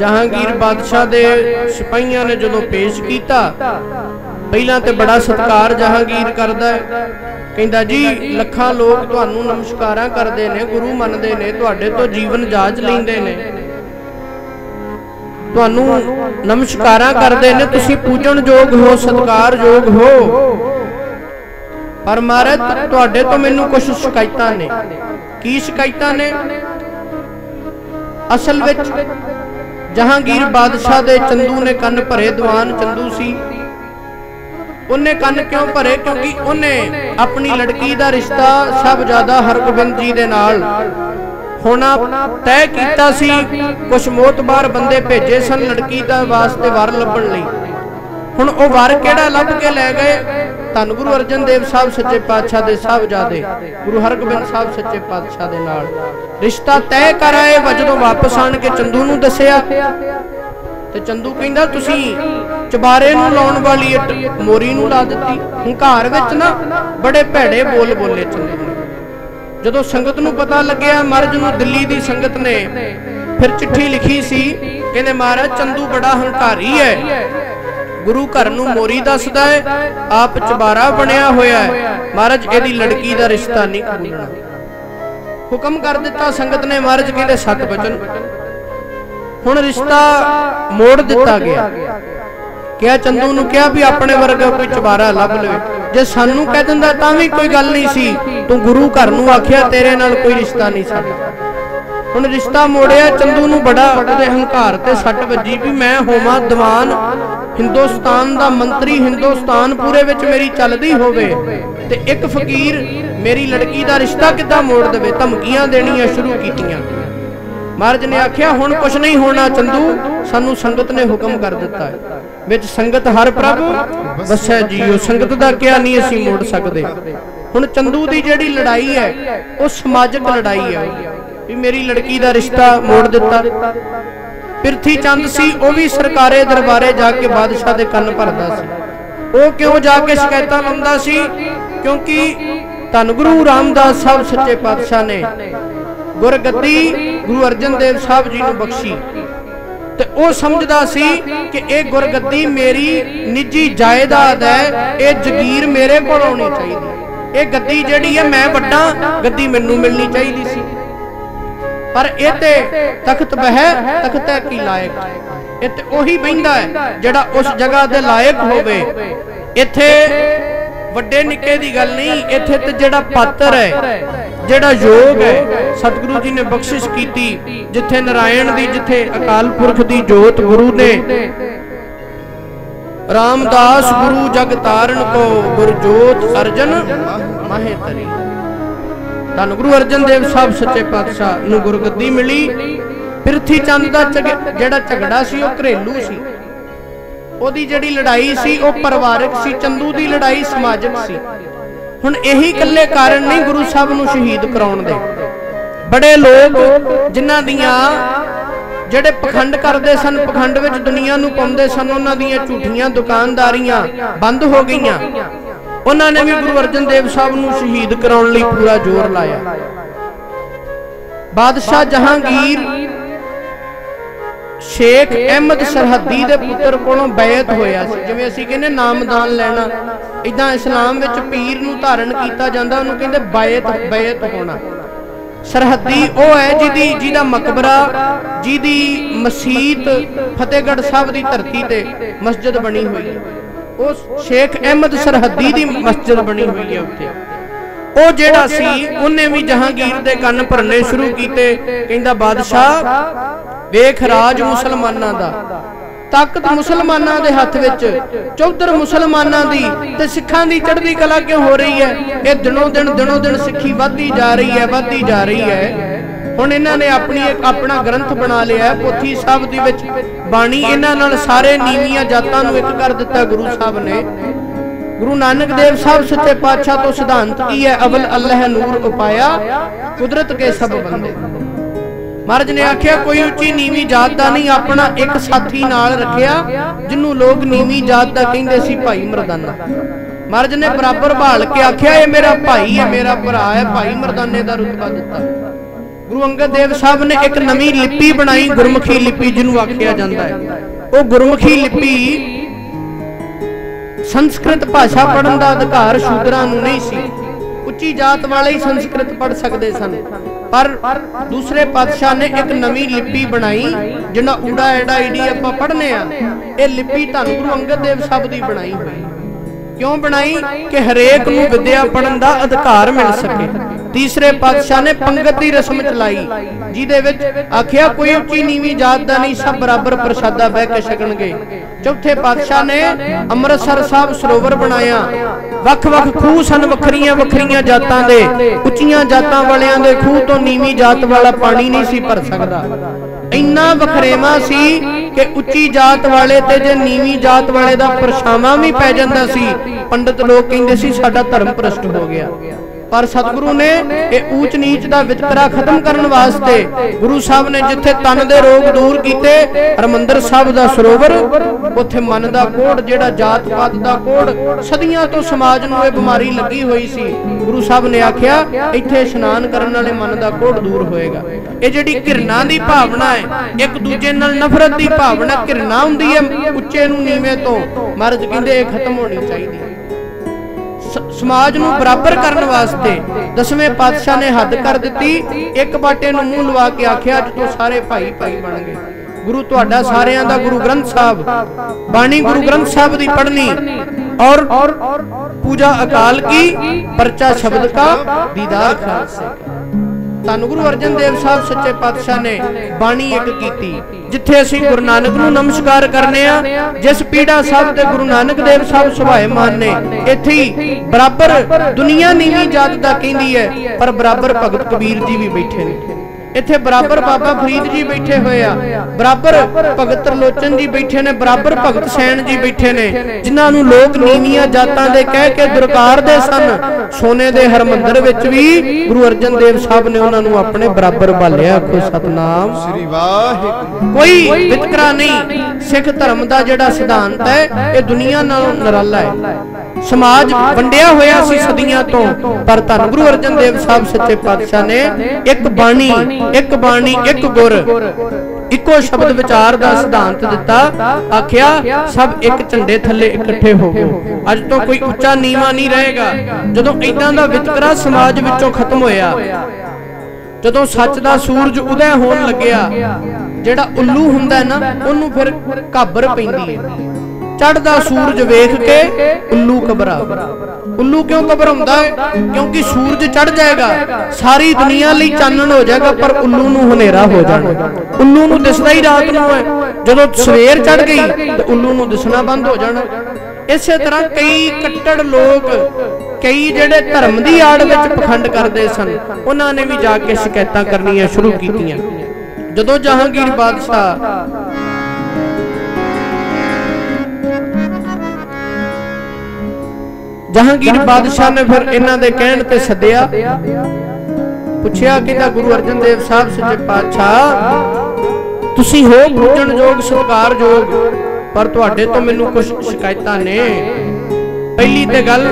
ਜਹਾਂਗੀਰ ਬਾਦਸ਼ਾਹ ਦੇ ਸਿਪਾਹੀਆਂ ਨੇ ਜਦੋਂ ਪੇਸ਼ ਕੀਤਾ, ਪਹਿਲਾਂ ਤੇ ਬੜਾ ਸਤਿਕਾਰ ਜਹਾਂਗੀਰ ਕਰਦਾ ਹੈ। ਕਹਿੰਦਾ, ਜੀ, ਲੱਖਾਂ ਲੋਕ ਤੁਹਾਨੂੰ ਨਮਸਕਾਰਾਂ ਕਰਦੇ ਨੇ, ਗੁਰੂ ਮੰਨਦੇ ਨੇ, ਤੁਹਾਡੇ ਤੋਂ ਜੀਵਨ ਜਾਚ ਲੈਂਦੇ ਨੇ। ਤੁਹਾਨੂੰ ਨਮਸਕਾਰਾਂ ਕਰਦੇ ਨੇ, ਤੁਸੀਂ ਪੂਜਣ ਯੋਗ ਹੋ, ਸਤਿਕਾਰ ਯੋਗ ਹੋ। ਪਰ ਮਹਾਰਾਜ, ਤੁਹਾਡੇ ਤੋਂ ਮੈਨੂੰ ਕੁਝ ਸ਼ਿਕਾਇਤਾਂ ਨੇ। ਕੀ ਸ਼ਿਕਾਇਤਾਂ ਨੇ? ਅਸਲ ਵਿੱਚ ਜਹਾਂਗੀਰ ਬਾਦਸ਼ਾਹ ਦੇ ਚੰਦੂ ਨੇ ਕੰਨ ਭਰੇ ਦੀਵਾਨ ਚੰਦੂ ਸੀ। ਉਹਨੇ ਕੰਨ ਕਿਉਂ ਭਰੇ? ਕਿਉਂਕਿ ਉਹਨੇ ਆਪਣੀ ਲੜਕੀ ਦਾ ਰਿਸ਼ਤਾ ਸ਼ਬਜ਼ਾਦਾ ਹਰਗੋਬਿੰਦ ਜੀ ਦੇ ਨਾਲ ਹੋਣਾ ਤੈਅ ਕੀਤਾ ਸੀ ਕੁਝ ਮੋਤਬਾਰ ਬੰਦੇ ਭੇਜੇ ਸਨ ਲੜਕੀ ਦਾ ਵਾਸਤੇ ਵਰ ਲੱਭਣ ਲਈ। ਹੁਣ ਉਹ ਵਰ ਕਿਹੜਾ ਲੱਭ ਕੇ ਲੈ ਗਏ? ਧੰਨ ਗੁਰੂ ਅਰਜਨ ਦੇਵ ਸਾਹਿਬ ਸੱਚੇ ਪਾਤਸ਼ਾਹ ਦੇ ਸਾਹਿਬਜ਼ਾਦੇ, ਗੁਰੂ ਹਰਗੋਬਿੰਦ ਸਾਹਿਬ ਸੱਚੇ ਪਾਤਸ਼ਾਹ ਦੇ ਨਾਲ। ਰਿਸ਼ਤਾ ਤੈਅ ਕਰ ਆਏ ਵਾ ਵਾਪਸ ਆਣ ਕੇ ਚੰਦੂ ਨੂੰ ਦੱਸਿਆ। ਤੇ ਚੰਦੂ ਕਹਿੰਦਾ, ਤੁਸੀਂ ਚਬਾਰੇ ਨੂੰ ਲਾਉਣ ਵਾਲੀ ਇੱਟ ਮੋਰੀ ਨੂੰ ਲਾ ਦਿੱਤੀ। ਹੰਕਾਰ ਵਿੱਚ ਨਾ ਬੜੇ ਭੈੜੇ ਬੋਲ ਬੋਲੇ ਚੰਦੂ ਜਦੋਂ ਸੰਗਤ ਨੂੰ ਪਤਾ ਲੱਗਿਆ ਮਰਜ਼ ਨੂੰ ਦਿੱਲੀ ਦੀ ਸੰਗਤ ਨੇ ਫਿਰ ਚਿੱਠੀ ਲਿਖੀ ਸੀ। ਕਹਿੰਦੇ, ਮਹਾਰਾਜ, ਚੰਦੂ ਬੜਾ ਹੰਕਾਰੀ ਹੈ। ਗੁਰੂ ਘਰ ਨੂੰ ਮੋਰੀ ਦੱਸਦਾ ਹੈ, ਆਪ ਚਬਾਰਾ ਬਣਿਆ ਹੋਇਆ ਹੈ। ਮਹਾਰਾਜ, ਇਹਦੀ ਲੜਕੀ ਦਾ ਰਿਸ਼ਤਾ ਨਹੀਂ ਕਬੂਲਣਾ ਹੁਕਮ ਕਰ ਦਿੱਤਾ ਸੰਗਤ ਨੇ ਮਹਾਰਾਜ ਕਹਿੰਦੇ ਸਤ ਬਚਨ। ਹੁਣ ਰਿਸ਼ਤਾ ਮੋੜ ਦਿੱਤਾ ਗਿਆ। ਕਿਹਾ ਚੰਦੂ ਨੂੰ ਕਿਹਾ ਵੀ ਆਪਣੇ ਵਰਗਾ ਕੋਈ ਚਬਾਰਾ ਲੱਭ ਲਵੇ। ਜੇ ਸਾਨੂੰ ਕਹਿ ਦਿੰਦਾ ਤਾਂ ਵੀ ਕੋਈ ਗੱਲ ਨਹੀਂ ਸੀ। ਤੂੰ ਗੁਰੂ ਘਰ ਨੂੰ ਆਖਿਆ, ਤੇਰੇ ਨਾਲ ਕੋਈ ਰਿਸ਼ਤਾ ਨਹੀਂ ਸਾਡਾ। ਹੁਣ ਰਿਸ਼ਤਾ ਮੋੜਿਆ, ਚੰਦੂ ਨੂੰ ਬੜਾ ਉਹਦੇ ਹੰਕਾਰ ਤੇ ਸੱਟ ਵੱਜੀ ਵੀ ਮੈਂ ਹੋਵਾਂ ਦੀਵਾਨ। ਹਿੰਦੁਸਤਾਨ ਦਾ ਮੰਤਰੀ ਹਿੰਦੁਸਤਾਨ ਪੂਰੇ ਵਿੱਚ ਮੇਰੀ ਚੱਲਦੀ ਹੋਵੇ ਤੇ ਇੱਕ ਫਕੀਰ ਮੇਰੀ ਲੜਕੀ ਦਾ ਰਿਸ਼ਤਾ ਕਿੱਦਾਂ ਮੋੜ ਦੇਵੇ? ਧਮਕੀਆਂ ਦੇਣੀਆਂ ਸ਼ੁਰੂ ਕੀਤੀਆਂ। ਮਹਾਰਾਜ ਨੇ ਆਖਿਆ, ਹੁਣ ਕੁਛ ਨਹੀਂ ਹੋਣਾ ਚੰਦੂ, ਸਾਨੂੰ ਸੰਗਤ ਨੇ ਹੁਕਮ ਕਰ ਦਿੱਤਾ ਹੈ। ਵਿੱਚ ਸੰਗਤ ਹਰ ਪ੍ਰਭ, ਵਸੈ ਜੀਓ। ਸੰਗਤ ਦਾ ਕਿਹਾ ਨਹੀਂ ਅਸੀਂ ਮੋੜ ਸਕਦੇ। ਹੁਣ ਚੰਦੂ ਦੀ ਜਿਹੜੀ ਲੜਾਈ ਹੈ, ਉਹ ਸਮਾਜਿਕ ਲੜਾਈ ਹੈ। ਵੀ ਮੇਰੀ ਲੜਕੀ ਦਾ ਰਿਸ਼ਤਾ ਮੋੜ ਦਿੱਤਾ। ਪਿਰਥੀ ਚੰਦ ਸੀ, ਉਹ ਵੀ ਸਰਕਾਰੇ ਦਰਬਾਰੇ ਜਾ ਕੇ ਬਾਦਸ਼ਾਹ ਦੇ ਕੰਨ ਭਰਦਾ ਸੀ। ਉਹ ਕਿਉਂ ਜਾ ਕੇ ਸ਼ਿਕਾਇਤਾਂ ਲਾਉਂਦਾ ਸੀ? ਕਿਉਂਕਿ ਧੰਨ ਗੁਰੂ ਰਾਮਦਾਸ ਸਾਹਿਬ ਸੱਚੇ ਪਾਤਸ਼ਾਹ ਨੇ ਗੁਰਗੱਦੀ ਗੁਰੂ ਅਰਜਨ ਦੇਵ ਸਾਹਿਬ ਜੀ ਨੂੰ ਬਖਸ਼ੀ। ਤੇ ਉਹ ਸਮਝਦਾ ਸੀ ਕਿ ਇਹ ਗੁਰਗੱਦੀ ਮੇਰੀ ਨਿੱਜੀ ਜਾਇਦਾਦ ਹੈ, ਇਹ ਜ਼ਗੀਰ ਮੇਰੇ ਕੋਲ ਆਉਣੀ ਚਾਹੀਦੀ ਇਹ ਗੱਦੀ ਜਿਹੜੀ ਹੈ, ਮੈਂ ਵੱਡਾ, ਗੱਦੀ ਮੈਨੂੰ ਮਿਲਣੀ ਚਾਹੀਦੀ ਸੀ। ਪਰ ਇਹ ਤੇ ਤਖਤ ਬਹਿ ਤਖਤ ਕੀ ਲਾਇਕ? ਤੇ ਉਹੀ ਬੈੰਦਾ ਹੈ ਜਿਹੜਾ ਉਸ ਜਗ੍ਹਾ ਦੇ ਲਾਇਕ ਹੋਵੇ। ਇੱਥੇ ਵੱਡੇ ਨਿੱਕੇ ਦੀ ਗੱਲ ਨਹੀਂ ਇੱਥੇ ਤੇ ਜਿਹੜਾ ਪਾਤਰ ਹੈ ਜਿਹੜਾ ਯੋਗ ਹੈ ਸਤਿਗੁਰੂ ਜੀ ਨੇ ਬਖਸ਼ਿਸ਼ ਕੀਤੀ ਜਿੱਥੇ ਨਰਾਇਣ ਦੀ ਜਿੱਥੇ ਅਕਾਲ ਪੁਰਖ ਦੀ ਜੋਤ ਗੁਰੂ ਨੇ। ਰਾਮਦਾਸ ਗੁਰੂ ਜਗ ਤਾਰਨ ਕੋ ਗੁਰਜੋਤ ਅਰਜਨ ਮਾਹੇ ਤਰੀ। ਧੰਨ ਗੁਰੂ ਅਰਜਨ ਦੇਵ ਸਾਹਿਬ, ਸੱਚੇ ਪਾਤਸ਼ਾਹ ਨੂੰ ਗੁਰਗੱਦੀ ਮਿਲੀ। ਪਿਰਥੀ ਚੰਦ ਦਾ ਜਿਹੜਾ ਝਗੜਾ ਸੀ, ਉਹ ਘਰੇਲੂ ਸੀ। ਉਹਦੀ ਜਿਹੜੀ ਲੜਾਈ ਸੀ, ਉਹ ਪਰਿਵਾਰਕ ਸੀ, ਚੰਦੂ ਦੀ ਲੜਾਈ ਸਮਾਜਿਕ ਸੀ। ਹੁਣ ਇਹੀ ਇਕੱਲੇ ਕਾਰਨ ਨਹੀਂ ਗੁਰੂ ਸਾਹਿਬ ਨੂੰ ਸ਼ਹੀਦ ਕਰਾਉਣ ਦੇ। ਬੜੇ ਲੋਕ ਜਿਨ੍ਹਾਂ ਦੀਆਂ ਜਿਹੜੇ ਪਖੰਡ ਕਰਦੇ ਸਨ, ਪਖੰਡ ਵਿੱਚ ਦੁਨੀਆ ਨੂੰ ਪਾਉਂਦੇ ਸਨ, ਉਹਨਾਂ ਦੀਆਂ ਝੂਠੀਆਂ ਦੁਕਾਨਦਾਰੀਆਂ ਬੰਦ ਹੋ ਗਈਆਂ। ਉਹਨਾਂ ਨੇ ਵੀ ਗੁਰੂ ਅਰਜਨ ਦੇਵ ਸਾਹਿਬ ਨੂੰ ਸ਼ਹੀਦ ਕਰਾਉਣ ਲਈ ਪੂਰਾ ਜ਼ੋਰ ਲਾਇਆ। ਬਾਦਸ਼ਾਹ ਜਹਾਂਗੀਰ ਸ਼ੇਖ ਅਹਿਮਦ ਸਰਹੱਦੀ ਦੇ ਪੁੱਤਰ ਕੋਲੋਂ ਬੈਅਤ ਹੋਇਆ ਸੀ। ਜਿਵੇਂ ਅਸੀਂ ਕਹਿੰਦੇ ਨਾਮਦਾਨ ਲੈਣਾ ਇਦਾਂ ਇਸਲਾਮ ਵਿੱਚ ਪੀਰ ਨੂੰ ਧਾਰਨ ਕੀਤਾ ਜਾਂਦਾ, ਉਹਨੂੰ ਕਹਿੰਦੇ ਬਾਇਤ ਬੈਅਤ ਹੋਣਾ। ਸਰਹੱਦੀ ਉਹ ਹੈ ਜਿਹਦੀ, ਜਿਹਦਾ ਮਕਬਰਾ, ਜਿਹਦੀ ਮਸਜਿਦ ਫਤਿਹਗੜ੍ਹ ਸਾਹਿਬ ਦੀ ਧਰਤੀ ਤੇ ਮਸਜਿਦ ਬਣੀ ਹੋਈ ਹੈ। ਉਹ ਸ਼ੇਖ ਅਹਿਮਦ ਸਰਹੱਦੀ ਦੀ ਮਸਜਿਦ ਬਣੀ ਹੋਈ ਹੈ ਉੱਥੇ। ਉਹ ਜਿਹੜਾ ਸੀ ਉਹਨੇ ਵੀ ਜਹਾਂਗੀਰ ਦੇ ਕੰਨ ਭਰਨੇ ਸ਼ੁਰੂ ਕੀਤੇ ਕਹਿੰਦਾ ਬਾਦਸ਼ਾਹ ਵੇਖ ਰਾਜ ਮੁਸਲਮਾਨਾਂ ਦਾ। ਤਾਕਤ ਮੁਸਲਮਾਨਾਂ ਦੇ ਹੱਥ ਵਿੱਚ। ਚੌਧਰ ਮੁਸਲਮਾਨਾਂ ਦੀ ਤੇ ਸਿੱਖਾਂ ਦੀ ਚੜ੍ਹਦੀ ਕਲਾ ਕਿਉਂ ਹੋ ਰਹੀ ਹੈ? ਇਹ ਦਿਨੋਂ ਦਿਨ ਦਿਨੋਂ ਦਿਨ ਸਿੱਖੀ ਵੱਧਦੀ ਜਾ ਰਹੀ ਹੈ ਵੱਧਦੀ ਜਾ ਰਹੀ ਹੈ। ਹੁਣ ਇਹਨਾਂ ਨੇ ਆਪਣੀ ਇੱਕ ਆਪਣਾ ਗ੍ਰੰਥ ਬਣਾ ਲਿਆ ਪੋਥੀ ਸਾਹਿਬ ਦੇ ਵਿੱਚ। ਬਾਣੀ ਇਹਨਾਂ ਨਾਲ ਸਾਰੇ ਨੀਵੀਆਂ ਜਾਤਾਂ ਨੂੰ ਇੱਕ ਕਰ ਦਿੱਤਾ ਗੁਰੂ ਸਾਹਿਬ ਨੇ। ਗੁਰੂ ਨਾਨਕ ਦੇਵ ਸਾਹਿਬ ਸੱਚੇ ਪਾਤਸ਼ਾਹ ਤੋਂ ਸਿਧਾਂਤ ਕੀ ਹੈ? ਅਵਲ ਅੱਲਾਹ ਨੂਰ ਉਪਾਇਆ, ਕੁਦਰਤ ਕੇ ਸਭ ਬੰਦੇ। ਮਹਾਰਾਜ ਨੇ ਆਖਿਆ, ਕੋਈ ਉੱਚੀ ਨੀਵੀਂ ਜਾਤ ਦਾ ਨਹੀਂ, ਆਪਣਾ ਇੱਕ ਸਾਥੀ ਨਾਲ ਰੱਖਿਆ ਜਿਹਨੂੰ ਲੋਕ ਨੀਵੀਂ ਜਾਤ ਦਾ ਕਹਿੰਦੇ ਸੀ, ਭਾਈ ਮਰਦਾਨਾ। ਮਹਾਰਾਜ ਨੇ ਬਰਾਬਰ ਭਾਲ ਕੇ ਆਖਿਆ, ਇਹ ਮੇਰਾ ਭਾਈ ਹੈ, ਮੇਰਾ ਭਰਾ ਹੈ, ਭਾਈ ਮਰਦਾਨੇ ਦਾ ਰੁਤਬਾ ਦਿੱਤਾ। ਗੁਰੂ ਅੰਗਦ ਦੇਵ ਸਾਹਿਬ ਨੇ ਇੱਕ ਨਵੀਂ ਲਿਪੀ ਬਣਾਈ, ਗੁਰਮੁਖੀ ਲਿਪੀ ਜਿਹਨੂੰ ਆਖਿਆ ਜਾਂਦਾ ਹੈ। ਉਹ ਗੁਰਮੁਖੀ ਲਿਪੀ ਸੰਸਕ੍ਰਿਤ ਭਾਸ਼ਾ ਪੜਨ ਦਾ ਅਧਿਕਾਰ ਸ਼ੂਦਰਾਂ ਨੂੰ ਨਹੀਂ ਸੀ। ਉੱਚੀ ਜਾਤ ਵਾਲੇ ਹੀ ਸੰਸਕ੍ਰਿਤ ਪੜ ਸਕਦੇ ਸਨ। ਪਰ ਦੂਸਰੇ ਪਾਤਸ਼ਾਹ ਨੇ ਇੱਕ ਨਵੀਂ ਲਿਪੀ ਬਣਾਈ, ਜਿਹਨਾਂ ਊੜਾ ਐੜਾ ਈਡੀ ਆਪਾਂ ਪੜ੍ਹਨੇ ਆ। ਇਹ ਲਿਪੀ ਧੰਨ ਗੁਰੂ ਅੰਗਦ ਦੇਵ ਸਾਹਿਬ ਦੀ ਬਣਾਈ ਹੋਈ। ਕਿਉਂ ਬਣਾਈ? ਕਿ ਹਰੇਕ ਨੂੰ ਵਿਦਿਆ ਪੜਨ ਦਾ ਅਧਿਕਾਰ ਮਿਲ ਸਕੇ। ਤੀਸਰੇ ਪਾਤਸ਼ਾਹ ਨੇ ਪੰਗਤ ਦੀ ਰਸਮ ਚਲਾਈ ਜਿਹਦੇ ਵਿੱਚ ਆਖਿਆ ਕੋਈ ਉੱਚੀ ਨੀਵੀਂ ਜਾਤ ਦਾ ਨਹੀਂ ਸਭ ਬਰਾਬਰ ਪ੍ਰਸ਼ਾਦਾ ਬਹਿ ਕੇ ਛਕਣਗੇ। ਚੌਥੇ ਪਾਤਸ਼ਾਹ ਨੇ ਅੰਮ੍ਰਿਤਸਰ ਸਾਹਿਬ ਸਰੋਵਰ ਬਣਾਇਆ। ਵੱਖ-ਵੱਖ ਖੂਹ ਸਨ ਵੱਖਰੀਆਂ ਵੱਖਰੀਆਂ ਜਾਤਾਂ ਦੇ। ਉੱਚੀਆਂ ਜਾਤਾਂ ਵਾਲਿਆਂ ਦੇ ਖੂਹ ਤੋਂ ਨੀਵੀਂ ਜਾਤ ਵਾਲਾ ਪਾਣੀ ਨਹੀਂ ਸੀ ਭਰ ਸਕਦਾ। ਇੰਨਾ ਵਖਰੇਵਾ ਸੀ ਕਿ ਉੱਚੀ ਜਾਤ ਵਾਲੇ ਤੇ ਜੇ ਨੀਵੀਂ ਜਾਤ ਵਾਲੇ ਦਾ ਪਰਛਾਵਾਂ ਵੀ ਪੈ ਜਾਂਦਾ ਸੀ। ਪੰਡਤ ਲੋਕ ਕਹਿੰਦੇ ਸੀ ਸਾਡਾ ਧਰਮ ਭ੍ਰਸ਼ਟ ਹੋ ਗਿਆ ਪਰ ਸਤਿਗੁਰੂ ਨੇ ਇਹ ਊਚ ਨੀਚ ਦਾ ਵਿਤਕਰਾ ਖਤਮ ਕਰਨ ਵਾਸਤੇ ਗੁਰੂ ਸਾਹਿਬ ਨੇ ਜਿੱਥੇ ਤਨ ਦੇ ਰੋਗ ਦੂਰ ਕੀਤੇ, ਹਰਮੰਦਰ ਸਾਹਿਬ ਦਾ ਸਰੋਵਰ, ਉੱਥੇ ਮਨ ਦਾ ਕੋੜ, ਜਿਹੜਾ ਜਾਤ ਪਾਤ ਦਾ ਕੋੜ, ਸਦੀਆਂ ਤੋਂ ਸਮਾਜ ਨੂੰ ਇਹ ਬਿਮਾਰੀ ਲੱਗੀ ਹੋਈ ਸੀ। ਗੁਰੂ ਸਾਹਿਬ ਨੇ ਆਖਿਆ, ਇੱਥੇ ਇਸ਼ਨਾਨ ਕਰਨ ਵਾਲੇ ਮਨ ਦਾ ਕੋੜ ਦੂਰ ਹੋਏਗਾ। ਇਹ ਜਿਹੜੀ ਘਿਰਨਾ ਦੀ ਭਾਵਨਾ ਹੈ, ਇੱਕ ਦੂਜੇ ਨਾਲ ਨਫ਼ਰਤ ਦੀ ਭਾਵਨਾ, ਘਿਰਨਾ ਹੁੰਦੀ ਹੈ ਉੱਚੇ ਨੂੰ ਨੀਵੇਂ ਤੋਂ। ਮਹਾਰਾਜ ਕਹਿੰਦੇ, ਇਹ ਖਤਮ ਹੋਣੀ ਚਾਹੀਦੀ ਹੈ। ਸਮਾਜ ਨੂੰ ਬਰਾਬਰ ਕਰਨ ਵਾਸਤੇ ਦਸਵੇਂ ਪਾਤਸ਼ਾਹ ਨੇ ਹੱਦ ਕਰ ਦਿੱਤੀ ਇੱਕ ਬਾਟੇ ਨੂੰ ਮੂੰਹ ਲਵਾ ਕੇ ਆਖਿਆ ਅੱਜ ਤੋਂ ਸਾਰੇ ਭਾਈ ਭਾਈ ਬਣ ਗਏ। ਗੁਰੂ ਤੁਹਾਡਾ ਸਾਰਿਆਂ ਦਾ ਗੁਰੂ ਗ੍ਰੰਥ ਸਾਹਿਬ। ਬਾਣੀ ਗੁਰੂ ਗ੍ਰੰਥ ਸਾਹਿਬ ਦੀ ਪੜ੍ਹਨੀ ਔਰ ਪੂਜਾ ਅਕਾਲ ਕੀ ਪਰਚਾ ਸ਼ਬਦ ਕਾ ਦੀਦਾਰ ਖਾਲਸੇ ਕਾ। ਧੰਨ ਗੁਰੂ ਅਰਜਨ ਦੇਵ ਸਾਹਿਬ ਸੱਚੇ ਪਾਤਸ਼ਾਹ ਨੇ ਬਾਣੀ ਇੱਕ ਕੀਤੀ, ਜਿੱਥੇ ਅਸੀਂ ਗੁਰੂ ਨਾਨਕ ਨੂੰ ਨਮਸਕਾਰ ਕਰਨੇ ਆ, ਜਿਸ ਪੀੜਾ ਸਾਹਿਬ ਤੇ ਗੁਰੂ ਨਾਨਕ ਦੇਵ ਸਾਹਿਬ ਸੁਭਾਏ ਮਾਨ ਨੇ, ਇੱਥੇ ਹੀ ਬਰਾਬਰ ਦੁਨੀਆ ਨੀਵੀਂ ਜਾਤ ਦਾ ਕਹਿੰਦੀ ਹੈ, ਪਰ ਬਰਾਬਰ ਭਗਤ ਕਬੀਰ ਜੀ ਵੀ ਬੈਠੇ ਨੇ। ਇੱਥੇ ਬਰਾਬਰ ਬਾਬਾ ਫਰੀਦ ਜੀ ਬੈਠੇ ਹੋਏ ਆ। ਬਰਾਬਰ ਭਗਤ ਤਰਲੋਚਨ ਜੀ ਬੈਠੇ ਨੇ ਬਰਾਬਰ ਭਗਤ ਸੈਣ ਜੀ ਬੈਠੇ ਨੇ ਜਿਨ੍ਹਾਂ ਨੂੰ ਲੋਕ ਨੀਵੀਆਂ ਜਾਤਾਂ ਦੇ ਕਹਿ ਕੇ ਦੁਰਕਾਰਦੇ ਸਨ। ਸੋਨੇ ਦੇ ਹਰਮੰਦਰ ਵਿੱਚ ਵੀ ਗੁਰੂ ਅਰਜਨ ਦੇਵ ਸਾਹਿਬ ਨੇ ਉਹਨਾਂ ਨੂੰ ਆਪਣੇ ਬਰਾਬਰ ਭਾਲਿਆ। ਆਖੋ ਸਤਨਾਮ। ਸ੍ਰੀ ਵਾਹਿਗੁਰੂ। ਕੋਈ ਵਿਤਕਰਾ ਨਹੀਂ। ਸਿੱਖ ਧਰਮ ਦਾ ਜਿਹੜਾ ਸਿਧਾਂਤ ਹੈ ਇਹ ਦੁਨੀਆ ਨਾਲੋਂ ਨਿਰਾਲਾ ਹੈ। ਸਮਾਜ ਵੰਡਿਆ ਹੋਇਆ ਸੀ ਸਦੀਆਂ ਤੋਂ। ਪਰ ਧੰਨ ਗੁਰੂ ਅਰਜਨ ਦੇਵ ਸਾਹਿਬ ਸੱਚੇ ਪਾਤਸ਼ਾਹ ਨੇ ਇੱਕ ਬਾਣੀ ਇੱਕ ਬਾਣੀ ਇੱਕ ਗੁਰ। ਇੱਕੋ ਸ਼ਬਦ ਵਿਚਾਰ ਦਾ ਸਿਧਾਂਤ ਦਿੱਤਾ। ਆਖਿਆ ਸਭ ਇੱਕ ਝੰਡੇ ਥੱਲੇ ਇਕੱਠੇ ਹੋਵੋ ਅੱਜ ਤੋਂ ਕੋਈ ਉੱਚਾ ਨੀਵਾ ਨਹੀਂ ਰਹੇਗਾ। ਜਦੋਂ ਇਦਾਂ ਦਾ ਵਿਤਕਰਾ ਸਮਾਜ ਵਿੱਚੋਂ ਖਤਮ ਹੋਇਆ ਜਦੋਂ ਸੱਚ ਦਾ ਸੂਰਜ ਉਦੈ ਹੋਣ ਲੱਗਿਆ ਜਿਹੜਾ ਉੱਲੂ ਹੁੰਦਾ ਨਾ ਉਹਨੂੰ ਫਿਰ ਘਾਬਰ ਪੈਂਦੀ ਹੈ। ਚੜਦਾ ਸੂਰਜ ਵੇਖ ਕੇ ਉੱਲੂ ਘਬਰਾ ਉੱਲੂ ਕਿਉਂ ਘਬਰਾਉਂਦਾ ਹੈ ਕਿਉਂਕਿ ਸੂਰਜ ਚੜ ਜਾਏਗਾ, ਸਾਰੀ ਦੁਨੀਆ ਲਈ ਚਾਨਣ ਹੋ ਜਾਏਗਾ, ਪਰ ਉੱਲੂ ਨੂੰ ਹਨੇਰਾ ਹੋ ਜਾਣਾ। ਉੱਲੂ ਨੂੰ ਦਿਸਦਾ ਹੀ ਰਾਤ ਨੂੰ ਹੈ ਜਦੋਂ ਸਵੇਰ ਚੜ ਗਈ, ਤੇ ਉੱਲੂ ਨੂੰ ਦਿਸਣਾ ਬੰਦ ਹੋ ਜਾਣਾ। ਇਸੇ ਤਰ੍ਹਾਂ ਕਈ ਕੱਟੜ ਲੋਕ, ਕਈ ਜਿਹੜੇ ਧਰਮ ਦੀ ਆੜ ਵਿੱਚ ਪਖੰਡ ਕਰਦੇ ਸਨ, ਉਹਨਾਂ ਨੇ ਵੀ ਜਾ ਕੇ ਸ਼ਿਕਾਇਤਾਂ ਕਰਨੀਆਂ ਸ਼ੁਰੂ ਕੀਤੀਆਂ। ਜਦੋਂ ਜਹਾਂਗੀਰ ਬਾਦਸ਼ਾਹ ਜਹਾਂਗੀਰ ਬਾਦਸ਼ਾਹ ਨੇ ਫਿਰ ਇਹਨਾਂ ਦੇ ਕਹਿਣ ਤੇ ਸੱਦਿਆ। ਪੁੱਛਿਆ ਕਿ ਤਾਂ ਗੁਰੂ ਅਰਜਨ ਦੇਵ ਸਾਹਿਬ ਸੱਚੇ ਪਾਤਸ਼ਾਹ ਤੁਸੀਂ ਹੋ ਪੂਜਣਯੋਗ ਸਤਿਕਾਰਯੋਗ ਪਰ ਤੁਹਾਡੇ ਤੋਂ ਮੈਨੂੰ ਕੁਝ ਸ਼ਿਕਾਇਤਾਂ ਨੇ। ਪਹਿਲੀ ਤੇ ਗੱਲ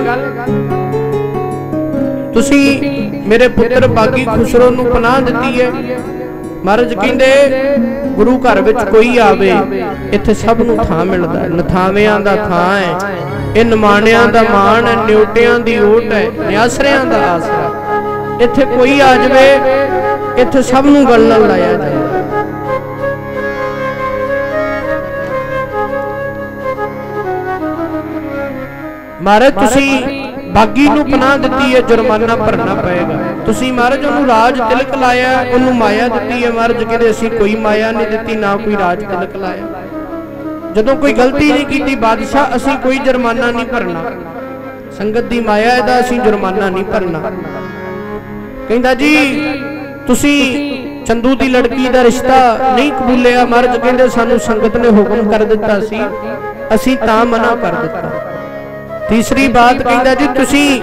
ਤੁਸੀਂ ਮੇਰੇ ਪੁੱਤਰ ਬਾਗੀ ਖੁਸਰੋ ਨੂੰ ਪਨਾਹ ਦਿੱਤੀ ਹੈ। ਮਹਾਰਾਜ ਕਹਿੰਦੇ ਗੁਰੂ ਘਰ ਵਿੱਚ ਕੋਈ ਆਵੇ ਇੱਥੇ ਸਭ ਨੂੰ ਥਾਂ ਮਿਲਦਾ ਹੈ। ਨਥਾਵਿਆਂ ਦਾ ਥਾਂ ਹੈ। ਇਹ ਨਿਮਾਣਿਆਂ ਦਾ ਮਾਣ ਹੈ, ਨਿਉਟਿਆਂ ਦੀ ਓਟ ਹੈ, ਨਿਆਸਰਿਆਂ ਦਾ ਆਸਰਾ ਇੱਥੇ ਕੋਈ ਆ ਜਾਵੇ, ਇੱਥੇ ਸਭ ਨੂੰ ਗੱਲ ਨਾਲ ਲਾਇਆ ਜਾਏ। ਮਹਾਰਾਜ, ਤੁਸੀਂ ਬਾਗੀ ਨੂੰ ਪਨਾਹ ਦਿੱਤੀ ਹੈ, ਜੁਰਮਾਨਾ ਭਰਨਾ ਪਏਗਾ। ਤੁਸੀਂ ਮਹਾਰਾਜ, ਉਹਨੂੰ ਰਾਜ ਤਿਲਕ ਲਾਇਆ, ਉਹਨੂੰ ਮਾਇਆ ਦਿੱਤੀ ਹੈ। ਮਹਾਰਾਜ ਕਹਿੰਦੇ, ਅਸੀਂ ਕੋਈ ਮਾਇਆ ਨਹੀਂ ਦਿੱਤੀ, ਨਾ ਕੋਈ ਰਾਜ ਤਿਲਕ ਲਾਇਆ। ਜਦੋਂ ਕੋਈ ਗਲਤੀ ਨਹੀਂ ਕੀਤੀ, ਬਾਦਸ਼ਾਹ, ਅਸੀਂ ਕੋਈ ਜੁਰਮਾਨਾ ਨਹੀਂ ਭਰਨਾ। ਸੰਗਤ ਦੀ ਮਾਇਆ ਇਹਦਾ ਅਸੀਂ ਜੁਰਮਾਨਾ ਨਹੀਂ ਭਰਨਾ। ਕਹਿੰਦਾ ਜੀ, ਤੁਸੀਂ ਚੰਦੂ ਦੀ ਲੜਕੀ ਦਾ ਰਿਸ਼ਤਾ ਨਹੀਂ ਕਬੂਲਿਆ, ਮਹਾਰਾਜ ਕਹਿੰਦੇ ਸਾਨੂੰ ਸੰਗਤ ਨੇ ਹੁਕਮ ਕਰ ਦਿੱਤਾ ਸੀ, ਅਸੀਂ ਤਾਂ ਮਨਾ ਕਰ ਦਿੱਤਾ। ਤੀਸਰੀ ਬਾਤ ਕਹਿੰਦਾ ਜੀ, ਤੁਸੀਂ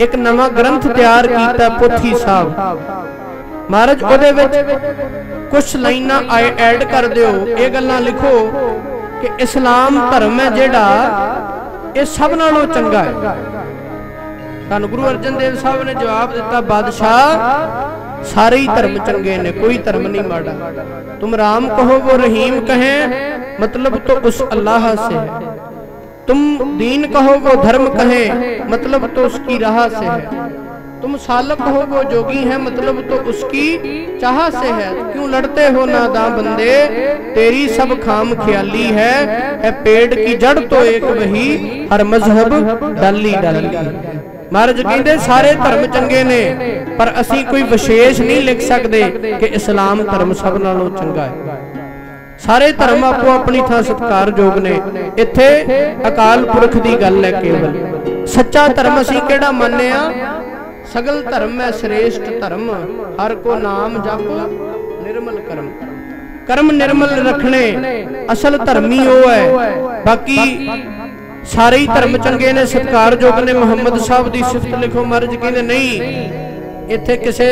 ਇੱਕ ਨਵਾਂ ਗ੍ਰੰਥ ਤਿਆਰ ਕੀਤਾ, ਪੁੱਥੀ ਸਾਹਿਬ। ਮਹਾਰਾਜ, ਉਹਦੇ ਵਿੱਚ ਕੁਝ ਲਾਈਨਾਂ ਐਡ ਕਰ ਦਿਓ, ਇਹ ਗੱਲਾਂ ਲਿਖੋ। ਕਿ ਇਸਲਾਮ ਧਰਮ ਹੈ ਜਿਹੜਾ ਇਹ ਸਭ ਨਾਲੋਂ ਚੰਗਾ ਹੈ ਧੰਨ ਗੁਰੂ ਅਰਜਨ ਦੇਵ ਸਾਹਿਬ ਨੇ ਜਵਾਬ ਦਿੱਤਾ ਬਾਦਸ਼ਾਹ ਸਾਰੇ ਹੀ ਧਰਮ ਚੰਗੇ ਨੇ ਕੋਈ ਧਰਮ ਨਹੀਂ ਮਾੜਾ ਤੁਮ ਰਾਮ ਕਹੋ वो रहीम कहे मतलब तो उस अल्लाह से है तुम दीन कहो वो धर्म कहे मतलब तो उसकी राह से है तुम सालक हो वो जोगी है मतलब तो उसकी चाह से है क्यों लड़ते हो नादा बंदे तेरी सब खाम ख्याली है है पेड़ की जड़ तो एक वही हर मजहब डाली डाली ਮਹਾਰਾਜ ਕਹਿੰਦੇ ਸਾਰੇ ਧਰਮ ਚੰਗੇ ਨੇ ਪਰ ਅਸੀਂ ਕੋਈ ਵਿਸ਼ੇਸ਼ ਨਹੀਂ ਲਿਖ ਸਕਦੇ ਕਿ ਇਸਲਾਮ ਧਰਮ ਸਭ ਨਾਲੋਂ ਚੰਗਾ ਹੈ ਸਾਰੇ ਧਰਮ ਆਪੋ ਆਪਣੀ ਥਾਂ ਸਤਿਕਾਰਯੋਗ ਨੇ ਇੱਥੇ ਅਕਾਲ ਪੁਰਖ ਦੀ ਗੱਲ ਹੈ ਕੇਵਲ ਸੱਚਾ ਧਰਮ ਅਸੀਂ ਕਿਹੜਾ ਮੰਨਿਆ ਸਗਲ ਧਰਮ ਹੈ ਸ੍ਰੇਸ਼ਟ ਧਰਮ, ਹਰ ਕੋ ਨਾਮ ਜਪ, ਨਿਰਮਲ ਕਰਮ। ਕਰਮ ਨਿਰਮਲ ਰੱਖਣੇ ਅਸਲ ਧਰਮੀ ਉਹ ਹੈ। ਬਾਕੀ ਸਾਰੇ ਹੀ ਧਰਮ ਚੰਗੇ ਨੇ, ਸਤਿਕਾਰਯੋਗ ਨੇ, ਮੁਹੰਮਦ ਸਾਹਿਬ ਦੀ ਸਿਫਤ ਲਿਖੋ ਮਰਜ ਕਹਿੰਦੇ ਨਹੀਂ, ਇੱਥੇ ਕਿਸੇ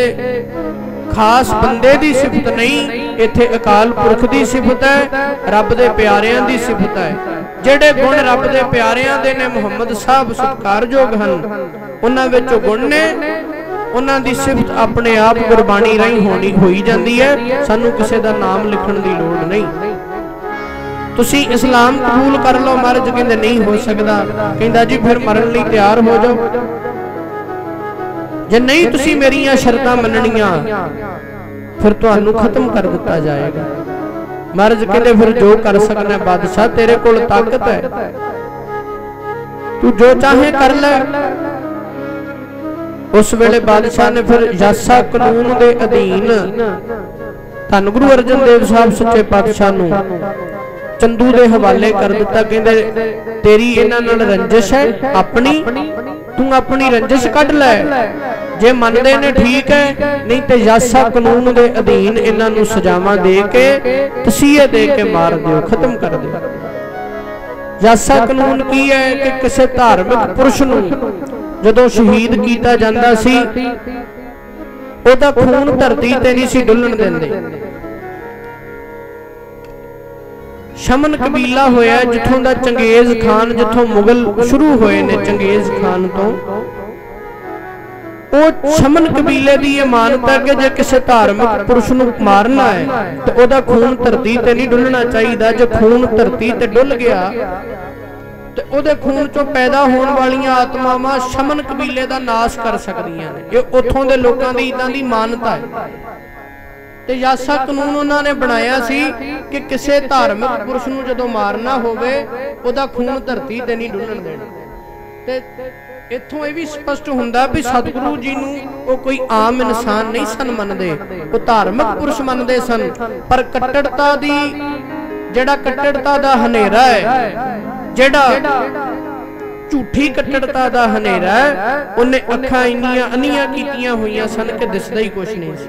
ਖਾਸ ਬੰਦੇ ਦੀ ਸਿਫਤ ਨਹੀਂ, ਇੱਥੇ ਅਕਾਲ ਪੁਰਖ ਦੀ ਸਿਫਤ ਹੈ, ਰੱਬ ਦੇ ਪਿਆਰਿਆਂ ਦੀ ਸਿਫਤ ਹੈ। ਜਿਹੜੇ ਗੁਣ ਰੱਬ ਦੇ ਪਿਆਰਿਆਂ ਦੇ ਨੇ, ਮੁਹੰਮਦ ਸਾਹਿਬ ਸਤਿਕਾਰਯੋਗ ਹਨ। ਉਹਨਾਂ ਵਿੱਚੋਂ ਗੁਣ ਨੇ, ਉਹਨਾਂ ਦੀ ਸਿਫਤ ਆਪਣੇ ਆਪ ਗੁਰਬਾਣੀ ਰਾਹੀਂ ਹੋਣੀ ਹੋਈ ਜਾਂਦੀ ਹੈ। ਸਾਨੂੰ ਕਿਸੇ ਦਾ ਨਾਮ ਲਿਖਣ ਦੀ ਲੋੜ ਨਹੀਂ। ਤੁਸੀਂ ਇਸਲਾਮ ਕਬੂਲ ਕਰ ਲਓ, ਮਹਾਰਾਜ ਕਹਿੰਦੇ ਨਹੀਂ ਹੋ ਸਕਦਾ। ਕਹਿੰਦਾ ਜੀ, ਫਿਰ ਮਰਨ ਲਈ ਤਿਆਰ ਹੋ ਜਾਓ। ਜੇ ਨਹੀਂ ਤੁਸੀਂ ਮੇਰੀਆਂ ਸ਼ਰਤਾਂ ਮੰਨਣੀਆਂ ਫਿਰ ਤੁਹਾਨੂੰ ਖਤਮ ਕਰ ਦਿੱਤਾ ਜਾਏਗਾ। ਮਹਾਰਾਜ ਕਹਿੰਦੇ ਫਿਰ ਜੋ ਕਰ ਸਕਣਾ ਬਾਦਸ਼ਾਹ ਤੇਰੇ ਕੋਲ ਤਾਕਤ ਹੈ। ਤੂੰ ਜੋ ਚਾਹੇ ਕਰ ਲੈ। ਉਸ ਵੇਲੇ ਬਾਦਸ਼ਾਹ ਨੇ ਫਿਰ ਯਾਸਾ ਕਾਨੂੰਨ ਦੇ ਅਧੀਨ ਧੰਨ ਗੁਰੂ ਅਰਜਨ ਦੇਵ ਸਾਹਿਬ ਸੱਚੇ ਪਾਤਸ਼ਾਹ ਨੂੰ ਚੰਦੂ ਦੇ ਹਵਾਲੇ ਕਰ ਦਿੱਤਾ। ਕਹਿੰਦੇ ਤੇਰੀ ਇਹਨਾਂ ਨਾਲ ਰੰਜਿਸ਼ ਹੈ ਆਪਣੀ ਤੂੰ ਆਪਣੀ ਰੰਜਿਸ਼ ਕੱਢ ਲੈ। ਜੇ ਮੰਨਦੇ ਨੇ ਠੀਕ ਹੈ, ਨਹੀਂ ਤੇ ਯਾਸਾ ਕਾਨੂੰਨ ਦੇ ਅਧੀਨ ਇਹਨਾਂ ਨੂੰ ਸਜ਼ਾਵਾਂ ਦੇ ਕੇ, ਤਸੀਹੇ ਦੇ ਕੇ ਮਾਰ ਦਿਓ, ਖਤਮ ਕਰ ਦਿਓ। ਯਾਸਾ ਕਾਨੂੰਨ ਕੀ ਹੈ ਕਿ ਕਿਸੇ ਧਾਰਮਿਕ ਪੁਰਸ਼ ਨੂੰ ਜਦੋਂ ਸ਼ਹੀਦ ਕੀਤਾ ਜਾਂਦਾ ਸੀ, ਉਹਦਾ ਖੂਨ ਧਰਤੀ ਤੇ ਨਹੀਂ ਸੀ ਡੁੱਲਣ ਦਿੰਦੇ। ਸ਼ਮਨ ਕਬੀਲਾ ਹੋਇਆ ਜਿੱਥੋਂ ਦਾ ਚੰਗੇਜ਼ ਖਾਨ ਜਿੱਥੋਂ ਮੁਗਲ ਸ਼ੁਰੂ ਹੋਏ ਨੇ ਚੰਗੇਜ਼ ਖਾਨ ਤੋਂ। ਉਹ ਸ਼ਮਨ ਕਬੀਲੇ ਦੀ ਇਹ ਮਾਨਤਾ ਕਿ ਜੇ ਕਿਸੇ ਧਾਰਮਿਕ ਪੁਰਸ਼ ਨੂੰ ਮਾਰਨਾ ਹੈ ਤੇ ਉਹਦਾ ਖੂਨ ਧਰਤੀ ਤੇ ਨਹੀਂ ਡੁੱਲਣਾ ਚਾਹੀਦਾ ਜੇ ਖੂਨ ਧਰਤੀ ਤੇ ਡੁੱਲ ਗਿਆ ਤੇ ਉਹਦੇ ਖੂਨ ਚੋਂ ਪੈਦਾ ਹੋਣ ਵਾਲੀਆਂ ਆਤਮਾਵਾਂ ਸ਼ਮਨ ਕਬੀਲੇ ਦਾ ਨਾਸ਼ ਕਰ ਸਕਦੀਆਂ ਨੇ। ਇਹ ਉੱਥੋਂ ਦੇ ਲੋਕਾਂ ਦੀ ਇਦਾਂ ਦੀ ਮਾਨਤਾ ਹੈ। ਤੇ ਯਾਸਾ ਕਾਨੂੰਨ ਉਹਨਾਂ ਨੇ ਬਣਾਇਆ ਸੀ ਕਿ ਕਿਸੇ ਧਾਰਮਿਕ ਪੁਰਸ਼ ਨੂੰ ਜਦੋਂ ਮਾਰਨਾ ਹੋਵੇ, ਉਹਦਾ ਖੂਨ ਧਰਤੀ ਤੇ ਨਹੀਂ ਡੁੱਲਣ ਦੇਣਾ। ਤੇ ਇੱਥੋਂ ਇਹ ਵੀ ਸਪਸ਼ਟ ਹੁੰਦਾ ਵੀ ਸਤਿਗੁਰੂ ਜੀ ਨੂੰ ਉਹ ਕੋਈ ਆਮ ਇਨਸਾਨ ਨਹੀਂ ਸਨ ਮੰਨਦੇ। ਉਹ ਧਾਰਮਿਕ ਪੁਰਸ਼ ਮੰਨਦੇ ਸਨ, ਪਰ ਕੱਟੜਤਾ ਦੀ ਜਿਹੜਾ ਕੱਟੜਤਾ ਦਾ ਹਨੇਰਾ ਹੈ, ਜਿਹੜਾ ਝੂਠੀ ਕੱਟੜਤਾ ਦਾ ਹਨੇਰਾ ਹੈ, ਉਹਨੇ ਅੱਖਾਂ ਇੰਨੀਆਂ ਅੰਨੀਆਂ ਕੀਤੀਆਂ ਹੋਈਆਂ ਸਨ ਕਿ ਦਿਸਦਾ ਹੀ ਕੁਝ ਨਹੀਂ ਸੀ।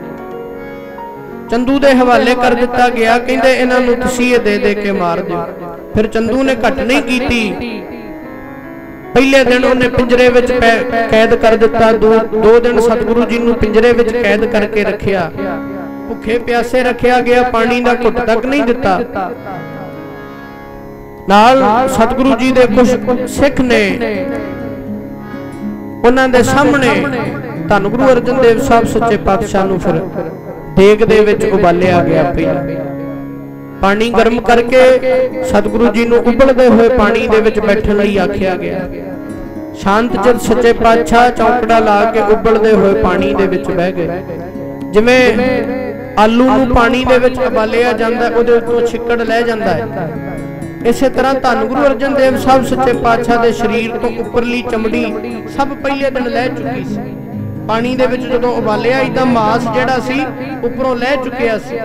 ਚੰਦੂ ਦੇ ਹਵਾਲੇ ਕਰ ਦਿੱਤਾ ਗਿਆ, ਕਹਿੰਦੇ ਇਹਨਾਂ ਨੂੰ ਤਸੀਹੇ ਦੇ ਦੇ ਕੇ ਮਾਰ ਦਿਓ। ਫਿਰ ਚੰਦੂ ਨੇ ਘਟ ਨਹੀਂ ਕੀਤੀ। ਪਹਿਲੇ ਦਿਨ ਉਹਨੇ ਪਿੰਜਰੇ ਵਿੱਚ ਕੈਦ ਕਰ ਦਿੱਤਾ। ਦੋ ਦੋ ਦਿਨ ਸਤਿਗੁਰੂ ਜੀ ਨੂੰ ਪਿੰਜਰੇ ਵਿੱਚ ਕੈਦ ਕਰਕੇ ਰੱਖਿਆ। ਭੁੱਖੇ ਪਿਆਸੇ ਰੱਖਿਆ ਗਿਆ, ਪਾਣੀ ਦਾ ਘੁੱਟ ਤੱਕ ਨਹੀਂ ਦਿੱਤਾ। ਨਾਲ ਸਤਿਗੁਰੂ ਜੀ ਦੇ ਕੁਝ ਸਿੱਖ ਨੇ ਉਹਨਾਂ ਦੇ ਸਾਹਮਣੇ ਧੰਨ ਗੁਰੂ ਅਰਜਨ ਦੇਵ ਸਾਹਿਬ ਸੱਚੇ ਪਾਤਸ਼ਾਹ ਨੂੰ ਫਿਰ ਦੇਗ ਦੇ ਵਿੱਚ ਉਬਾਲਿਆ ਗਿਆ ਪਹਿਲਾਂ ਪਾਣੀ ਗਰਮ ਕਰਕੇ ਸਤਿਗੁਰੂ ਜੀ ਨੂੰ ਉਬਲਦੇ ਹੋਏ ਪਾਣੀ ਦੇ ਵਿੱਚ ਬੈਠਣ ਲਈ ਆਖਿਆ ਗਿਆ। ਸ਼ਾਂਤ ਚਿਤ ਸੱਚੇ ਪਾਤਸ਼ਾਹ ਚੌਕੜਾ ਲਾ ਕੇ ਉਬਲਦੇ ਹੋਏ ਪਾਣੀ ਦੇ ਵਿੱਚ ਬਹਿ ਗਏ। ਜਿਵੇਂ ਆਲੂ ਨੂੰ ਪਾਣੀ ਦੇ ਵਿੱਚ ਉਬਾਲਿਆ ਜਾਂਦਾ ਉਹਦੇ ਉੱਤੋਂ ਛਿੱਕੜ ਲੈ ਜਾਂਦਾ ਹੈ। ਇਸੇ ਤਰ੍ਹਾਂ ਧੰਨ ਗੁਰੂ ਅਰਜਨ ਦੇਵ ਸਾਹਿਬ ਸੱਚੇ ਪਾਤਸ਼ਾਹ ਦੇ ਸਰੀਰ ਤੋਂ ਉੱਪਰਲੀ ਚਮੜੀ ਸਭ ਪਹਿਲੇ ਦਿਨ ਲੈ ਚੁੱਕੀ ਸੀ। ਪਾਣੀ ਦੇ ਵਿੱਚ ਜਦੋਂ ਉਬਾਲਿਆ ਇਦਾਂ ਮਾਸ ਜਿਹੜਾ ਸੀ, ਉੱਪਰੋਂ ਲੈ ਚੁੱਕਿਆ ਸੀ।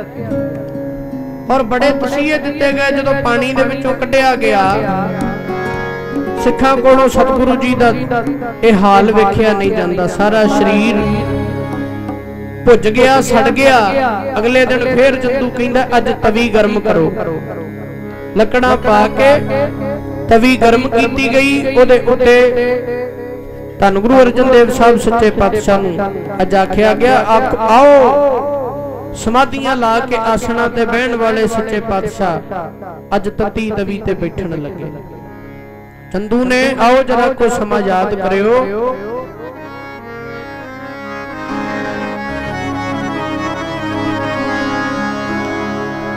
ਔਰ ਬੜੇ ਤਸੀਹੇ ਦਿੱਤੇ ਗਏ ਜਦੋਂ ਪਾਣੀ ਦੇ ਵਿੱਚੋਂ ਕੱਢਿਆ ਗਿਆ। ਸਿੱਖਾਂ ਕੋਲੋਂ ਸਤਿਗੁਰੂ ਜੀ ਦਾ ਇਹ ਹਾਲ ਵੇਖਿਆ ਨਹੀਂ ਜਾਂਦਾ। ਸਾਰਾ ਸਰੀਰ ਭੁੱਜ ਗਿਆ, ਸੜ ਗਿਆ। ਅਗਲੇ ਦਿਨ ਫੇਰ ਜੰਦੂ ਕਹਿੰਦਾ, ਅੱਜ ਤਵੀ ਗਰਮ ਕਰੋ। ਲੱਕੜਾਂ ਪਾ ਕੇ ਤਵੀ ਗਰਮ ਕੀਤੀ ਗਈ। ਉਹਦੇ ਉੱਤੇ ਧੰਨ ਗੁਰੂ ਅਰਜਨ ਦੇਵ ਸਾਹਿਬ ਸੱਚੇ ਪਾਤਸ਼ਾਹ ਨੂੰ ਅੱਜ ਆਖਿਆ ਗਿਆ ਆਪ ਆਓ, ਸਮਾਧੀਆਂ ਲਾ ਕੇ ਆਸਣਾ ਤੇ ਬਹਿਣ ਵਾਲੇ ਸੱਚੇ ਪਾਤਸ਼ਾਹ ਅੱਜ ਤਤੀ ਤਵੀ ਤੇ ਬੈਠਣ ਲੱਗੇ। ਚੰਦੂ ਨੇ, ਆਓ ਜਰਾ ਕੋਈ ਸਮਾਂ ਯਾਦ ਕਰਿਓ।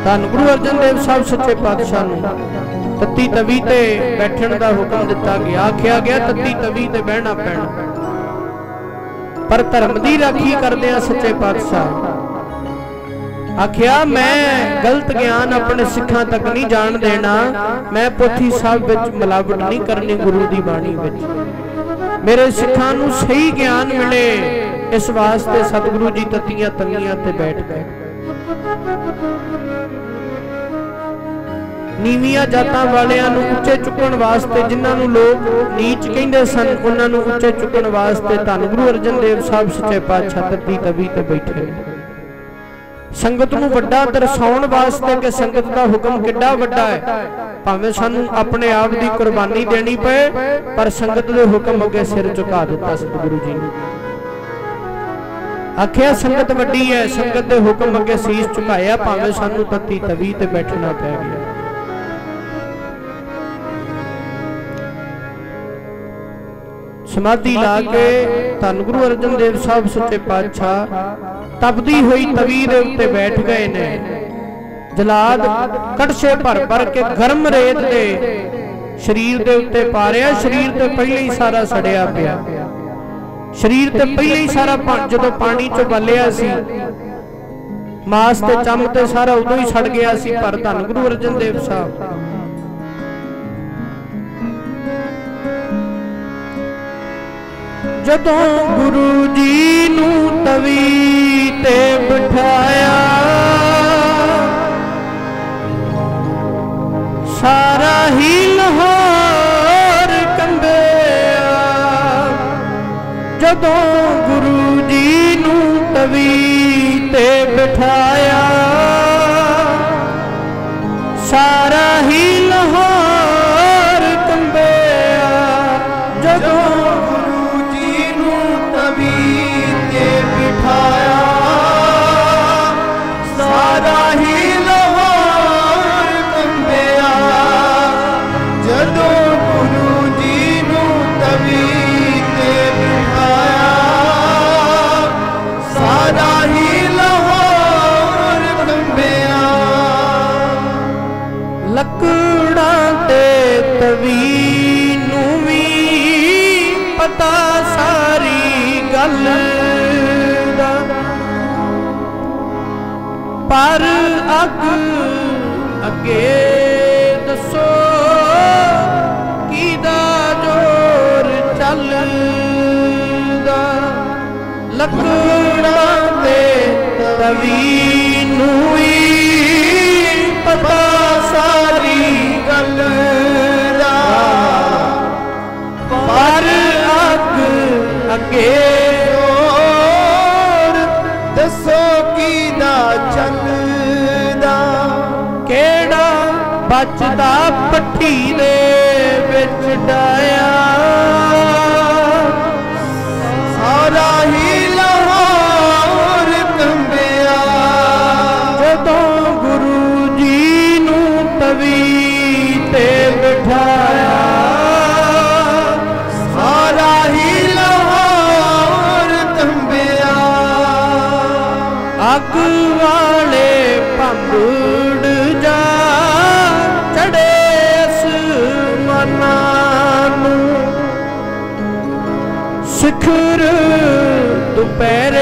ਧੰਨ ਗੁਰੂ ਅਰਜਨ ਦੇਵ ਸਾਹਿਬ ਸੱਚੇ ਪਾਤਸ਼ਾਹ ਨੂੰ ਤੱਤੀ ਤਵੀ ਤੇ ਬੈਠਣ ਦਾ ਹੁਕਮ ਦਿੱਤਾ ਗਿਆ। ਆਖਿਆ ਗਿਆ, ਤੱਤੀ ਤਵੀ ਤੇ ਬਹਿਣਾ ਪੈਣਾ। ਪਰ ਧਰਮ ਦੀ ਰਾਖੀ ਕਰਦੇ ਆ ਸੱਚੇ ਪਾਤਸ਼ਾਹ। ਆਖਿਆ, ਮੈਂ ਗਲਤ ਗਿਆਨ ਆਪਣੇ ਸਿੱਖਾਂ ਤੱਕ ਨਹੀਂ ਜਾਣ ਦੇਣਾ। ਮੈਂ ਪੋਥੀ ਸਾਹਿਬ ਵਿੱਚ ਮਿਲਾਵਟ ਨਹੀਂ ਕਰਨੀ ਗੁਰੂ ਦੀ ਬਾਣੀ ਵਿੱਚ। ਮੇਰੇ ਸਿੱਖਾਂ ਨੂੰ ਸਹੀ ਗਿਆਨ ਮਿਲੇ। ਇਸ ਵਾਸਤੇ ਸਤਿਗੁਰੂ ਜੀ ਤਤੀਆਂ ਤੰਗੀਆਂ ਤੇ ਬੈਠ ਗਏ। ਨੀਵੀਆਂ ਜਾਤਾਂ ਵਾਲਿਆਂ ਨੂੰ ਉੱਚੇ ਚੁੱਕਣ ਵਾਸਤੇ ਜਿਨ੍ਹਾਂ ਨੂੰ ਲੋਕ ਨੀਚ ਕਹਿੰਦੇ ਸਨ, ਉਹਨਾਂ ਨੂੰ ਉੱਚੇ ਚੁੱਕਣ ਵਾਸਤੇ ਧੰਨ ਗੁਰੂ ਅਰਜਨ ਦੇਵ ਸਾਹਿਬ ਸੱਚੇ ਪਾਤਸ਼ਾਹ ਤੱਤੀ ਤਵੀ ਤੇ ਬੈਠੇ ਨੇ। ਸੰਗਤ ਨੂੰ ਵੱਡਾ ਦਰਸਾਉਣ ਵਾਸਤੇ ਕਿ ਸੰਗਤ ਦਾ ਹੁਕਮ ਕਿੱਡਾ ਵੱਡਾ ਹੈ। ਭਾਵੇਂ ਸਾਨੂੰ ਆਪਣੇ ਆਪ ਦੀ ਕੁਰਬਾਨੀ ਦੇਣੀ ਪਏ, ਪਰ ਸੰਗਤ ਦੇ ਹੁਕਮ ਅੱਗੇ ਸਿਰ ਝੁਕਾ ਦਿੱਤਾ ਸਤਿਗੁਰੂ ਜੀ ਨੇ। ਆਖਿਆ, ਸੰਗਤ ਵੱਡੀ ਹੈ, ਸੰਗਤ ਦੇ ਹੁਕਮ ਅੱਗੇ ਸੀਸ ਝੁਕਾਇਆ, ਭਾਵੇਂ ਸਾਨੂੰ ਤੱਤੀ ਤਵੀ ਤੇ ਬੈਠਣਾ ਪੈ ਗਿਆ। ਸਮਾਧੀ ਲਾ ਕੇ ਧੰਨ ਗੁਰੂ ਅਰਜਨ ਦੇਵ ਸਾਹਿਬ ਸੱਚੇ ਪਾਤਸ਼ਾਹ ਤਪਦੀ ਹੋਈ ਤਵੀ ਦੇ ਉੱਤੇ ਬੈਠ ਗਏ ਨੇ। ਜਲਾਦ ਕੜਛੇ ਭਰ ਭਰ ਕੇ ਗਰਮ ਰੇਤ ਦੇ ਸਰੀਰ ਦੇ ਉੱਤੇ ਪਾ ਰਿਆ ਸਰੀਰ ਤੇ ਪਹਿਲੇ ਹੀ ਸਾਰਾ ਸੜਿਆ ਪਿਆ। ਸਰੀਰ ਤੇ ਪਹਿਲੇ ਹੀ ਸਾਰਾ ਜਦੋਂ ਪਾਣੀ ਚ ਬੱਲਿਆ ਸੀ ਮਾਸ ਤੇ ਚੰਮ ਤੇ ਸਾਰਾ ਉਦੋਂ ਹੀ ਸੜ ਗਿਆ ਸੀ ਪਰ ਧੰਨ ਗੁਰੂ ਅਰਜਨ ਦੇਵ ਸਾਹਿਬ ਜਦੋਂ ਗੁਰੂ ਜੀ ਨੂੰ ਤਵੀ ਤੇ ਬਿਠਾਇਆ ਸਾਰਾ ਹੀ ਲਾਹੌਰ ਕੰਬਿਆ। ਜਦੋਂ ਪਰ ਅੱਗ ਅੱਗੇ ਦੱਸੋ ਕਿਦਾ ਜੋਰ ਚੱਲਦਾ? ਲੱਕੜਾਂ ਤੇ ਤਵੀ ਨੂੰ ਵੀ ਪਤਾ ਸਾਰੀ ਗੱਲ ਦਾ। ਪਰ ਅੱਗ ਅੱਗੇ ਬਚਦਾ ਪੱਠੀ ਦੇ ਵਿੱਚ ਡਾਇਆ ਸਾਰਾ ਹੀ ਲਾਹੌਰ ਕੰਬਿਆ। ਜਦੋਂ ਗੁਰੂ ਜੀ ਨੂੰ ਤਵੀ ਤੇ ਬਿਠਾਇਆ, ਸਾਰਾ ਹੀ ਲਾਹੌਰ ਕੰਬਿਆ। ਅੱਗ ਸਿਖਰ ਦੁਪਹਿਰ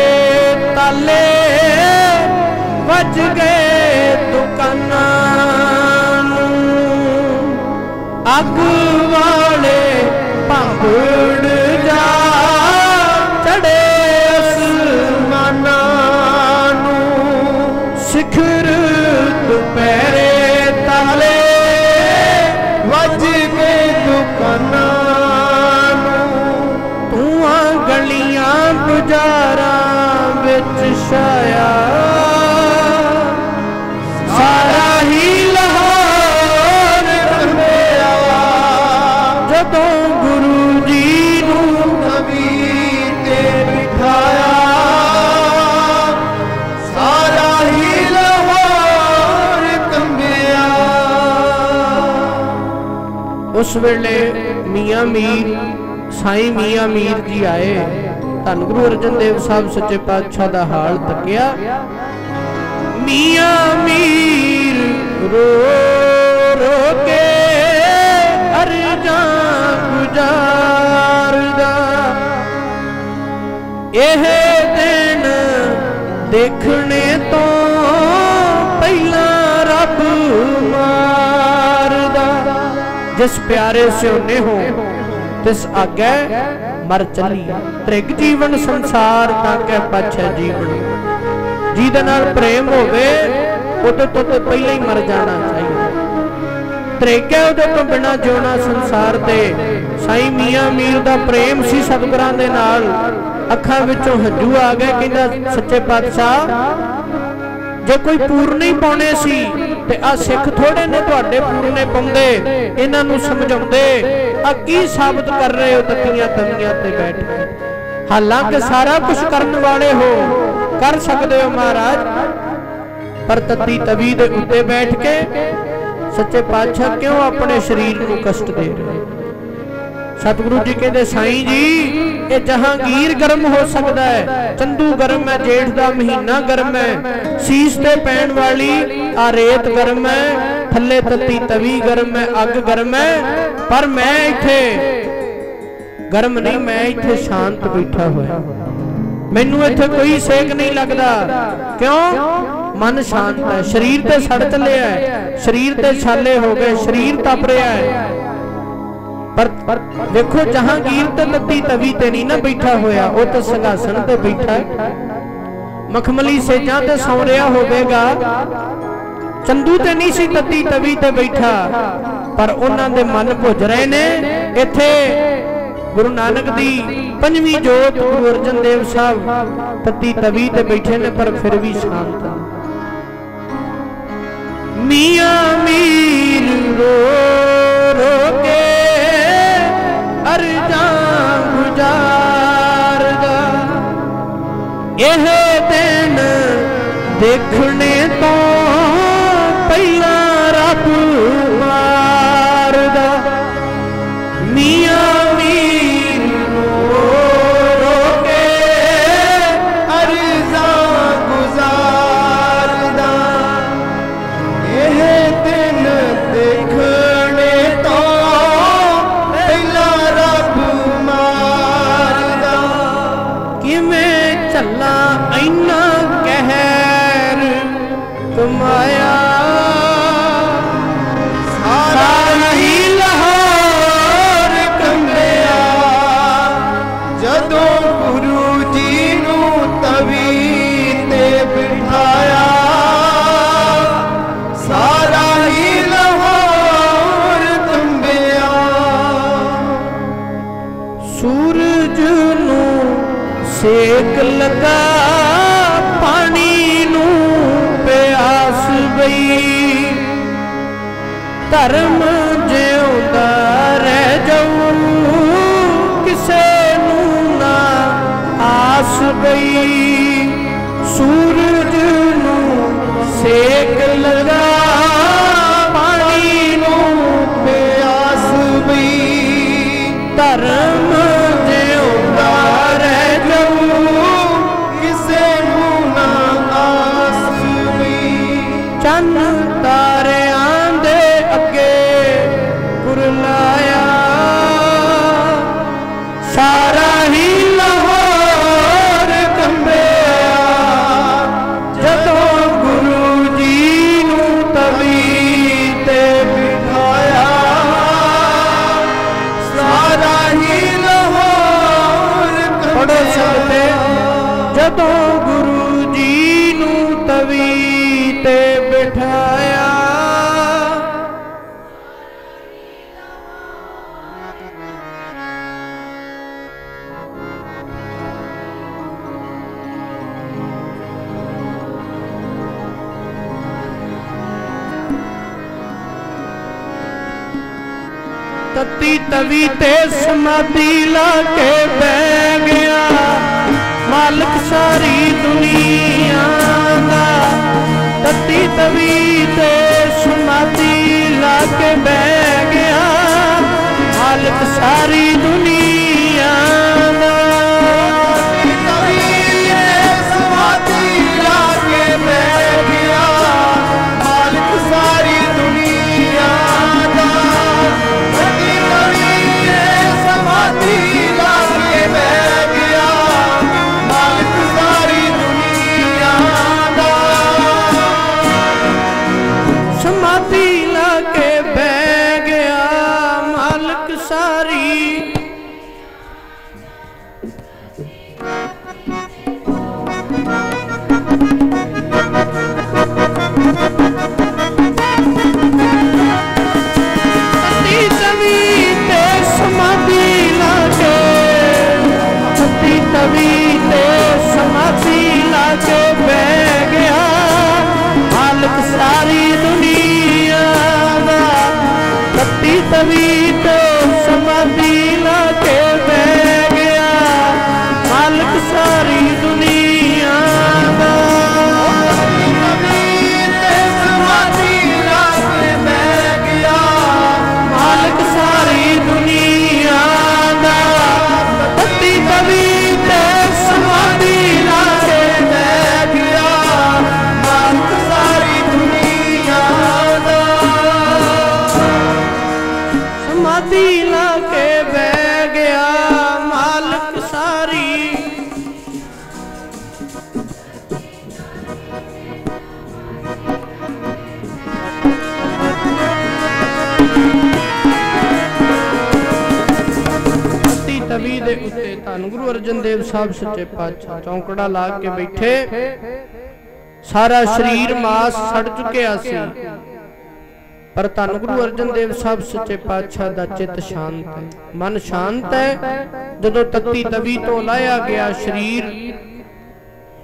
ਉਸ ਵੇਲੇ ਮੀਆਂ ਮੀਰ ਸਾਈਂ ਮੀਆਂ ਮੀਰ ਜੀ ਆਏ, ਧੰਨ ਗੁਰੂ ਅਰਜਨ ਦੇਵ ਸਾਹਿਬ ਸੱਚੇ ਪਾਤਸ਼ਾਹ ਦਾ ਹਾਲ ਤੱਕਿਆ। ਮੀਆਂ ਮੀਰ ਰੋ ਰੋ ਕੇ ਅਰਜਾਂ ਗੁਜ਼ਾਰਦਾ। ਇਹ ਦਿਨ ਦੇਖਣੇ ਤੋਂ ਪਹਿਲਾਂ ਰੱਬ ਜਿਸ ਪਿਆਰੇ ਸਿਉਨੇ ਹੋ, ਤਿਸ ਆਗੇ ਮਰ ਚੱਲੀ। ਤ੍ਰਿਗ ਜੀਵਨ ਸੰਸਾਰ, ਤਾਂ ਕਹਿ ਪਾਛੈ ਜੀਵਨ। ਜਿਹਦੇ ਨਾਲ ਪ੍ਰੇਮ ਹੋਵੇ, ਉਹਦੇ ਤੋਂ ਤੇ ਪਹਿਲਾਂ ਹੀ ਮਰ ਜਾਣਾ ਚਾਹੀਦਾ। ਤ੍ਰਿਗ ਹੈ ਉਹਦੇ ਤੋਂ ਬਿਨਾ ਜਿਉਣਾ ਸੰਸਾਰ ਤੇ। ਸਾਈ ਮੀਆਂ ਮੀਰ ਦਾ ਪ੍ਰੇਮ ਸੀ ਸਤਿਗੁਰਾਂ ਦੇ ਨਾਲ। ਅੱਖਾਂ ਵਿੱਚੋਂ ਹੰਝੂ ਆ ਗਏ ਕਹਿੰਦਾ, ਸੱਚੇ ਪਾਤਸ਼ਾਹ, ਜੇ ਕੋਈ ਪੂਰ ਨਹੀਂ ਪਾਉਣੇ ਸੀ ਤੇ ਆ ਸਿੱਖ ਥੋੜੇ ਨੇ ਤੁਹਾਡੇ ਪੂਰਨੇ ਪਾਉਂਦੇ ਇਹਨਾਂ ਨੂੰ ਸਮਝਾਉਂਦੇ ਆ ਕੀ ਸਾਬਤ ਕਰ ਰਹੇ ਹੋ ਤਤੀਆਂ ਤਵੀਆਂ ਤੇ ਬੈਠ ਕੇ? ਹਾਲਾਂਕਿ ਸਾਰਾ ਕੁਝ ਕਰਨ ਵਾਲੇ ਹੋ, ਕਰ ਸਕਦੇ ਹੋ ਮਹਾਰਾਜ। ਪਰ ਤੱਤੀ ਤਵੀ ਦੇ ਉੱਤੇ ਬੈਠ ਕੇ ਸੱਚੇ ਪਾਤਸ਼ਾਹ ਕਿਉਂ ਆਪਣੇ ਸਰੀਰ ਨੂੰ ਕਸ਼ਟ ਦੇ ਰਹੇ? ਸਤਿਗੁਰੂ ਜੀ ਕਹਿੰਦੇ, ਸਾਈਂ ਜੀ, ਇਹ ਜਹਾਂਗੀਰ ਗਰਮ ਹੋ ਸਕਦਾ ਹੈ, ਚੰਦੂ ਗਰਮ ਹੈ, ਜੇਠ ਦਾ ਮਹੀਨਾ ਗਰਮ ਹੈ, ਸੀਸ ਤੇ ਪੈਣ ਵਾਲੀ ਆ ਰੇਤ ਗਰਮ ਹੈ, ਥੱਲੇ ਤੱਤੀ ਤਵੀ ਗਰਮ ਹੈ, ਅੱਗ ਗਰਮ ਹੈ, ਪਰ ਮੈਂ ਇੱਥੇ ਗਰਮ ਨਹੀਂ, ਮੈਂ ਇੱਥੇ ਸ਼ਾਂਤ ਬੈਠਾ ਹੋਇਆ। ਮੈਨੂੰ ਇੱਥੇ ਕੋਈ ਸੇਕ ਨਹੀਂ ਲੱਗਦਾ। ਕਿਉਂ? ਮਨ ਸ਼ਾਂਤ ਹੈ, ਸਰੀਰ ਤੇ ਸੜ ਚੱਲਿਆ ਹੈ, ਸਰੀਰ ਤੇ ਛਾਲੇ ਹੋ ਗਏ, ਸਰੀਰ ਤਪ ਰਿਹਾ ਹੈ। ਪਰ ਦੇਖੋ ਜਹਾਂਗੀਰ ਤੇ ਲੱਤੀ ਤਵੀ ਤੇ ਨਹੀਂ ਨਾ ਬੈਠਾ ਹੋਇਆ, ਉਹ ਤਾਂ ਸੰਘਾਸਣ ਤੇ ਬੈਠਾ ਹੈ। ਮਖਮਲੀ ਸੇਜਾਂ ਤੇ ਸੌ ਰਿਹਾ ਹੋਵੇਗਾ। ਚੰਦੂ ਤੇ ਨਹੀਂ ਸੀ ਤੱਤੀ, ਤਵੀ ਤੇ ਬੈਠਾ। ਪਰ ਉਹਨਾਂ ਦੇ ਮਨ ਭੁੱਜ ਰਹੇ ਨੇ। ਇੱਥੇ ਗੁਰੂ ਨਾਨਕ ਦੀ ਪੰਜਵੀਂ ਜੋਤ, ਗੁਰੂ ਅਰਜਨ ਦੇਵ ਸਾਹਿਬ ਤੱਤੀ, ਤਵੀ ਤੇ ਬੈਠੇ ਨੇ, ਪਰ ਫਿਰ ਵੀ ਸ਼ਾਂਤ ਮੀਆਂ ਮੀਰ ਰੋ ਦੇਖਣੇ ਧਰਮ ਜਿਉਂਦਾ ਰਹਿ ਜਾਊ, ਕਿਸੇ ਨੂੰ ਨਾ ਆਸ ਗਈ ਸੂਰਜ ਨੂੰ ਸੇਕ ਲਗਾ, ਪਾਣੀ ਨੂੰ ਪਿਆਸ ਵੀ ਧਰਮ ਜਦੋਂ ਗੁਰੂ ਜੀ ਨੂੰ ਤਵੀ ਤੇ ਬਿਠਾਇਆ। ਤਤੀ ਤਵੀ ਤੇ ਸਮਾਧੀ ਲਾ ਕੇ ਬਹਿ ਮਾਲਕ ਸਾਰੀ ਦੁਨੀਆ ਦਾ। ਤਤੀ ਤਵੀ ਤੇ ਸਮਾਧੀ ਲਾ ਕੇ ਬਹਿ ਗਿਆ। ਮਾਲਕ ਸਾਰੀ ਦੁਨੀਆ ਤਤੀ ਤਵੀ ਧੰਨ ਗੁਰੂ ਅਰਜਨ ਦੇਵ ਸਾਹਿਬ ਸੱਚੇ ਪਾਤਸ਼ਾਹ, ਚੌਂਕੜਾ ਲਾ ਕੇ ਬੈਠੇ। ਸਾਰਾ ਸਰੀਰ ਮਾਸ ਸੜ ਚੁੱਕਿਆ ਸੀ। ਪਰ ਧੰਨ ਗੁਰੂ ਅਰਜਨ ਦੇਵ ਸਾਹਿਬ ਸੱਚੇ ਪਾਤਸ਼ਾਹ ਦਾ ਚਿੱਤ ਸ਼ਾਂਤ ਹੈ। ਮਨ ਸ਼ਾਂਤ ਹੈ। ਜਦੋਂ ਤੱਤੀ ਤਵੀ ਤੋਂ ਲਾਇਆ ਗਿਆ ਸਰੀਰ,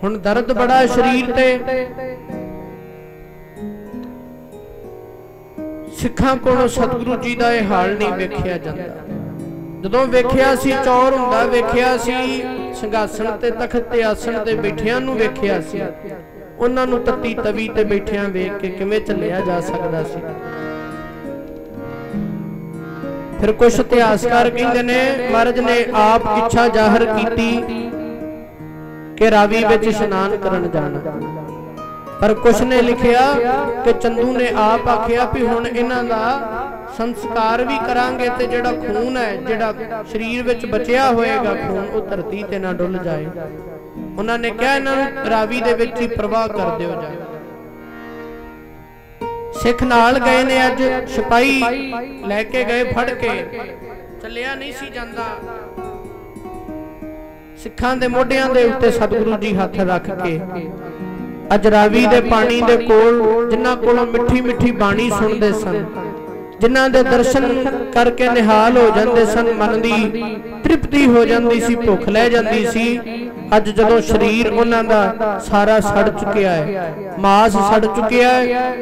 ਹੁਣ ਦਰਦ ਬੜਾ ਸਰੀਰ ਤੇ। ਸਿੱਖਾਂ ਕੋਲੋਂ ਸਤਿਗੁਰੂ ਜੀ ਦਾ ਇਹ ਹਾਲ ਨਹੀਂ ਵੇਖਿਆ ਜਾਂਦਾ। ਜਦੋਂ ਵੇਖਿਆ ਸੀ ਚੌਰ ਹੁੰਦਾ, ਵੇਖਿਆ ਸੀ ਸਿੰਘਾਸਣ ਤੇ ਤਖਤ ਤੇ ਆਸਣ ਤੇ ਬੈਠਿਆਂ ਨੂੰ ਵੇਖਿਆ ਸੀ। ਉਹਨਾਂ ਨੂੰ ਤਤੀ ਤਵੀ ਤੇ ਬੈਠਿਆਂ ਵੇਖ ਕੇ ਕਿਵੇਂ ਚੱਲਿਆ ਜਾ ਸਕਦਾ ਸੀ। ਫਿਰ ਕੁਝ ਇਤਿਹਾਸਕਾਰ ਕਹਿੰਦੇ ਨੇ, ਮਹਾਰਾਜ ਨੇ ਆਪ ਇੱਛਾ ਜ਼ਾਹਰ ਕੀਤੀ ਕਿ ਰਾਵੀ ਵਿੱਚ ਇਸ਼ਨਾਨ ਕਰਨ ਜਾਣਾ। ਪਰ ਕੁਛ ਨੇ ਲਿਖਿਆ ਕਿ ਚੰਦੂ ਨੇ ਆਪ ਆਖਿਆ ਵੀ ਹੁਣ ਇਹਨਾਂ ਦਾ ਸੰਸਕਾਰ ਵੀ ਕਰਾਂਗੇ ਤੇ ਜਿਹੜਾ ਖੂਨ ਹੈ, ਜਿਹੜਾ ਸਰੀਰ ਵਿੱਚ ਬਚਿਆ ਹੋਏਗਾ ਖੂਨ, ਉਹ ਧਰਤੀ ਤੇ ਨਾ ਡੁੱਲ ਜਾਏ। ਉਹਨਾਂ ਨੇ ਕਿਹਾ ਇਹਨਾਂ ਨੂੰ, ਰਾਵੀ ਦੇ ਵਿੱਚ ਹੀ ਪ੍ਰਵਾਹ ਕਰ ਦਿਓ ਜਾ। ਸਿੱਖ ਨਾਲ ਗਏ ਨੇ ਅੱਜ, ਸਿਪਾਹੀ ਲੈ ਕੇ ਗਏ ਫੜ ਕੇ। ਚੱਲਿਆ ਨਹੀਂ ਸੀ ਜਾਂਦਾ। ਸਿੱਖਾਂ ਦੇ ਮੋਢਿਆਂ ਦੇ ਉੱਤੇ ਸਤਿਗੁਰੂ ਜੀ ਹੱਥ ਰੱਖ ਕੇ। ਅੱਜ ਰਾਵੀ ਦੇ ਪਾਣੀ ਦੇ ਕੋਲ, ਜਿਨ੍ਹਾਂ ਕੋਲੋਂ ਮਿੱਠੀ ਮਿੱਠੀ ਬਾਣੀ ਸੁਣਦੇ ਸਨ ਜਿਨ੍ਹਾਂ ਦੇ ਦਰਸ਼ਨ ਕਰਕੇ ਨਿਹਾਲ ਹੋ ਜਾਂਦੇ ਸਨ, ਮਨ ਦੀ ਤ੍ਰਿਪਤੀ ਹੋ ਜਾਂਦੀ ਸੀ, ਭੁੱਖ ਲੈ ਜਾਂਦੀ ਸੀ। ਅੱਜ ਜਦੋਂ ਸਰੀਰ ਉਹਨਾਂ ਦਾ ਸਾਰਾ ਸੜ ਚੁੱਕਿਆ ਹੈ, ਮਾਸ ਸੜ ਚੁੱਕਿਆ ਹੈ,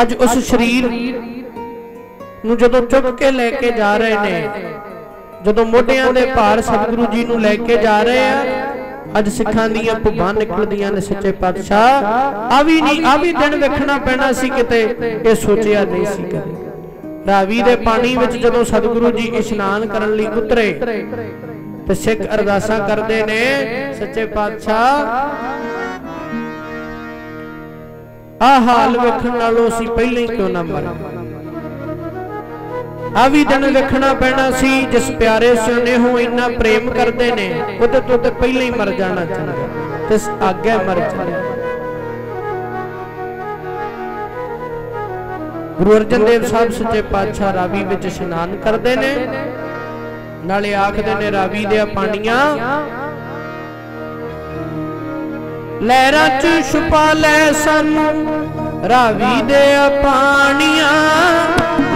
ਅੱਜ ਉਸ ਸਰੀਰ ਨੂੰ ਜਦੋਂ ਚੁੱਕ ਕੇ ਲੈ ਕੇ ਜਾ ਰਹੇ ਨੇ, ਜਦੋਂ ਮੋਢਿਆਂ ਦੇ ਭਾਰ ਸਤਿਗੁਰੂ ਜੀ ਨੂੰ ਲੈ ਕੇ ਜਾ ਰਹੇ ਆ ਅੱਜ ਸਿੱਖਾਂ ਦੀਆਂ ਭੁੱਬਾਂ ਨਿਕਲਦੀਆਂ ਨੇ ਸੱਚੇ ਪਾਤਸ਼ਾਹ। ਆ ਵੀ ਨਹੀਂ ਆ ਵੀ ਦਿਨ ਵੇਖਣਾ ਪੈਣਾ ਸੀ ਕਿਤੇ ਇਹ ਸੋਚਿਆ ਨਹੀਂ ਸੀ ਕਦੇ। ਰਾਵੀ ਦੇ ਪਾਣੀ ਵਿੱਚ ਜਦੋਂ ਸਤਿਗੁਰੂ ਜੀ ਇਸ਼ਨਾਨ ਕਰਨ ਲਈ ਉਤਰੇ ਤੇ ਸਿੱਖ ਅਰਦਾਸਾਂ ਕਰਦੇ ਨੇ ਸੱਚੇ ਪਾਤਸ਼ਾਹ। ਆ ਹਾਲ ਵੇਖਣ ਨਾਲੋਂ ਅਸੀਂ ਪਹਿਲਾਂ ਹੀ ਕਿਉਂ ਨਾ ਮਰ? ਆ ਵੀ ਦਿਨ ਵੇਖਣਾ ਪੈਣਾ ਸੀ, ਜਿਸ ਪਿਆਰੇ ਸੁਨੇਹੋਂ ਇੰਨਾ ਪ੍ਰੇਮ ਕਰਦੇ ਨੇ, ਉਹਦੇ ਤੋਂ ਤੇ ਪਹਿਲਾਂ ਹੀ ਮਰ ਜਾਣਾ ਚਾਹੀਦਾ, ਤੇ ਅੱਗੇ ਮਰ ਚੱਲੇ ਗੁਰੂ ਅਰਜਨ ਦੇਵ ਸਾਹਿਬ ਸੱਚੇ ਪਾਤਸ਼ਾਹ ਰਾਵੀ ਵਿੱਚ ਇਸ਼ਨਾਨ ਕਰਦੇ ਨੇ, ਨਾਲੇ ਆਖਦੇ ਨੇ, ਰਾਵੀ ਦੇ ਪਾਣੀਆਂ ਲਹਿਰਾਂ ਚ ਛੁਪਾ ਲੈ ਸਾਨੂੰ, ਰਾਵੀ ਦੇ ਪਾਣੀਆਂ।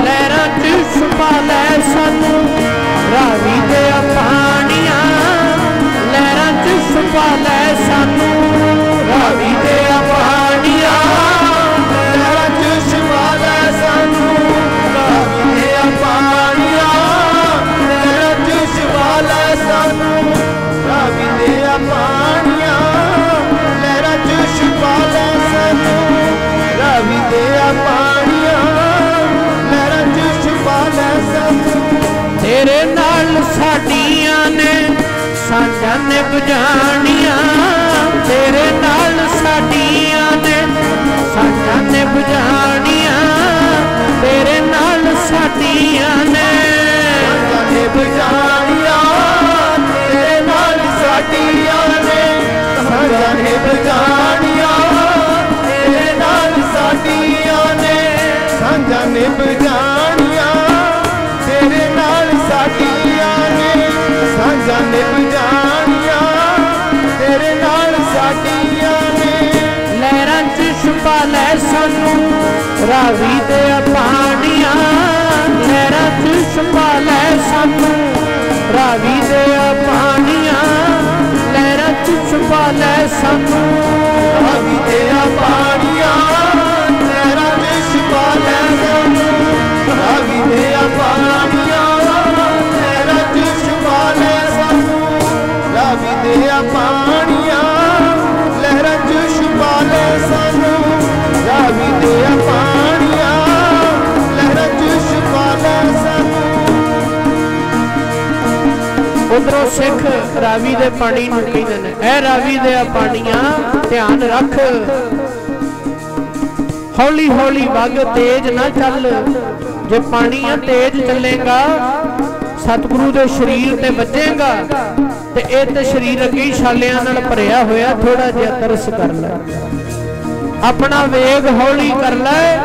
ਲਹਿਰਾਂ ਚ ਛੁਪਾ ਲੈ ਸਾਨੂੰ? ਰਾਵੀ ਦੇ ਪਾਣੀਆਂ ਲਹਿਰਾਂ ਚ ਛੁਪਾ ਲੈ ਸਾਂਝਾਂ ਨੇ ਤੇਰੇ ਨਾਲ ਸਾਡੀਆਂ ਨੇ ਸਾਂਝਾਂ ਨੇ ਬੁਝਾਣੀਆਂ, ਤੇਰੇ ਨਾਲ ਸਾਡੀਆਂ ਨੇ। ਜਾਨੇ ਬਜਾਣੀਆਂ ਤੇਰੇ ਨਾਲ ਸਾਡੀਆਂ ਨੇ। ਸਾਂਝਾਂ ਨੇ ਬਜਾਣੀਆਂ ਤੇਰੇ ਨਾਲ ਸਾਡੀਆਂ ਨੇ। ਸਾਂਝਾਂ ਨੇ ਬਜਾਣੀਆਂ ਤੇਰੇ ਨਾਲ ਸਾਡੀਆਂ ਨੇ। ਸਾਂਝਾਂ ਨੇ ਬਜਾਣੀਆਂ ਰਾਵੀ ਦੇ ਪਾਣੀਆਂ ਲਹਿਰਾਂ ਚ ਲੈ ਸਾਨੂੰ ਰਾਵੀ ਦੇ ਪਾਣੀਆਂ ਲਹਿਰਾਂ ਚ ਲੈ ਸਾਨੂੰ ਰਾਵੀ ਦੇ ਪਾਣੀਆਂ ਸਿੱਖ ਰਾਵੀ ਦੇ ਪਾਣੀ ਨੂੰ ਕਹਿੰਦੇ ਨੇ। ਐ ਰਾਵੀ ਦੇ ਆ ਪਾਣੀਆਂ, ਧਿਆਨ ਰੱਖ। ਹੌਲੀ ਹੌਲੀ ਵਗ ਤੇਜ਼ ਨਾ ਚੱਲ। ਜੇ ਪਾਣੀਆਂ ਤੇਜ਼ ਚੱਲੇਗਾ, ਸਤਿਗੁਰੂ ਦੇ ਸਰੀਰ ਤੇ ਵੱਜੇਗਾ, ਤੇ ਇਹ ਤੇ ਸਰੀਰ ਅੱਗੇ ਛਾਲਿਆਂ ਨਾਲ ਭਰਿਆ ਹੋਇਆ ਥੋੜਾ ਜਿਹਾ ਤਰਸ ਕਰ ਲੈ। ਆਪਣਾ ਵੇਗ ਹੌਲੀ ਕਰ ਲੈ।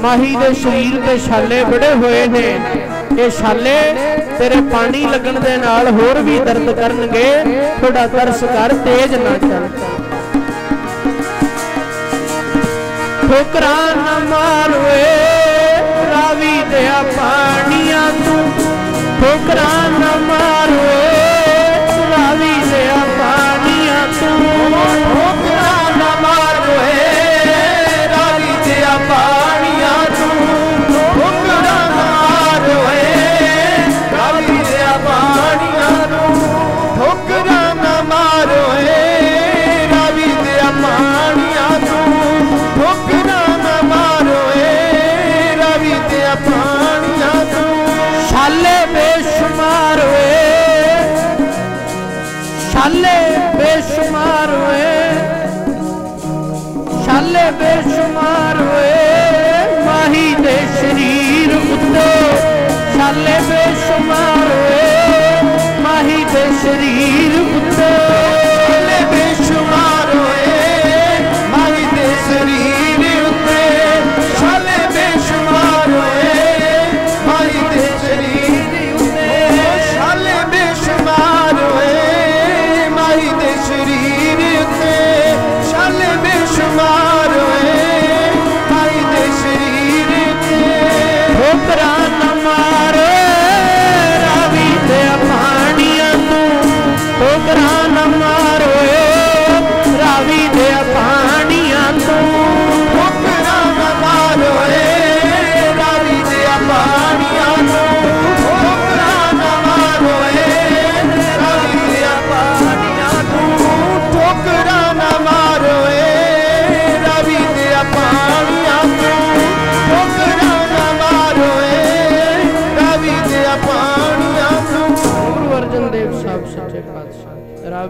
ਮਾਹੀ ਦੇ ਸਰੀਰ ਤੇ ਛਾਲੇ ਬੜੇ ਹੋਏ ਨੇ। ਇਹ ਛਾਲੇ ਤੇਰੇ ਪਾਣੀ ਲੱਗਣ ਦੇ ਨਾਲ ਹੋਰ ਵੀ ਦਰਦ ਕਰਨਗੇ, ਤੁਹਾਡਾ ਤਰਸ ਕਰ ਤੇਜ਼ ਨਾ ਚੱਲ। ਠੋਕਰਾਂ ਨਾ ਮਾਰਵੇ ਰਾਵੀ ਦੇ ਪਾਣੀਆਂ ਤੂੰ ਠੋਕਰਾਂ ਨਾ ਮਾਰਵੇ ਰਾਵੀ ਦੇ ਪਾਣੀਆਂ ਤੂੰ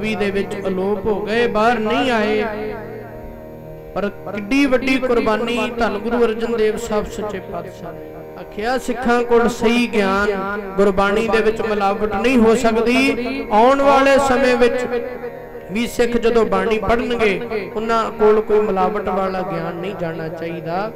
ਪਾਤਸ਼ਾਹ ਦੇ ਵਿੱਚ ਅਲੋਪ ਹੋ ਗਏ, ਬਾਹਰ ਨਹੀਂ ਆਏ। ਪਰ ਕਿੱਡੀ ਵੱਡੀ ਕੁਰਬਾਨੀ ਧੰਨ ਗੁਰੂ ਅਰਜਨ ਦੇਵ ਸਾਹਿਬ ਸੱਚੇ ਪਾਤਸ਼ਾਹ ਨੇ ਆਖਿਆ, ਸਿੱਖਾਂ ਕੋਲ ਸਹੀ ਗਿਆਨ, ਗੁਰਬਾਣੀ ਦੇ ਵਿੱਚ ਮਿਲਾਵਟ ਨਹੀਂ ਹੋ ਸਕਦੀ। ਆਉਣ ਵਾਲੇ ਸਮੇਂ ਵਿੱਚ ਵੀ ਸਿੱਖ ਜਦੋਂ ਬਾਣੀ ਪੜਨਗੇ ਉਹਨਾਂ ਕੋਲ ਕੋਈ ਮਿਲਾਵਟ ਵਾਲਾ ਗਿਆਨ ਨਹੀਂ ਜਾਣਾ ਚਾਹੀਦਾ।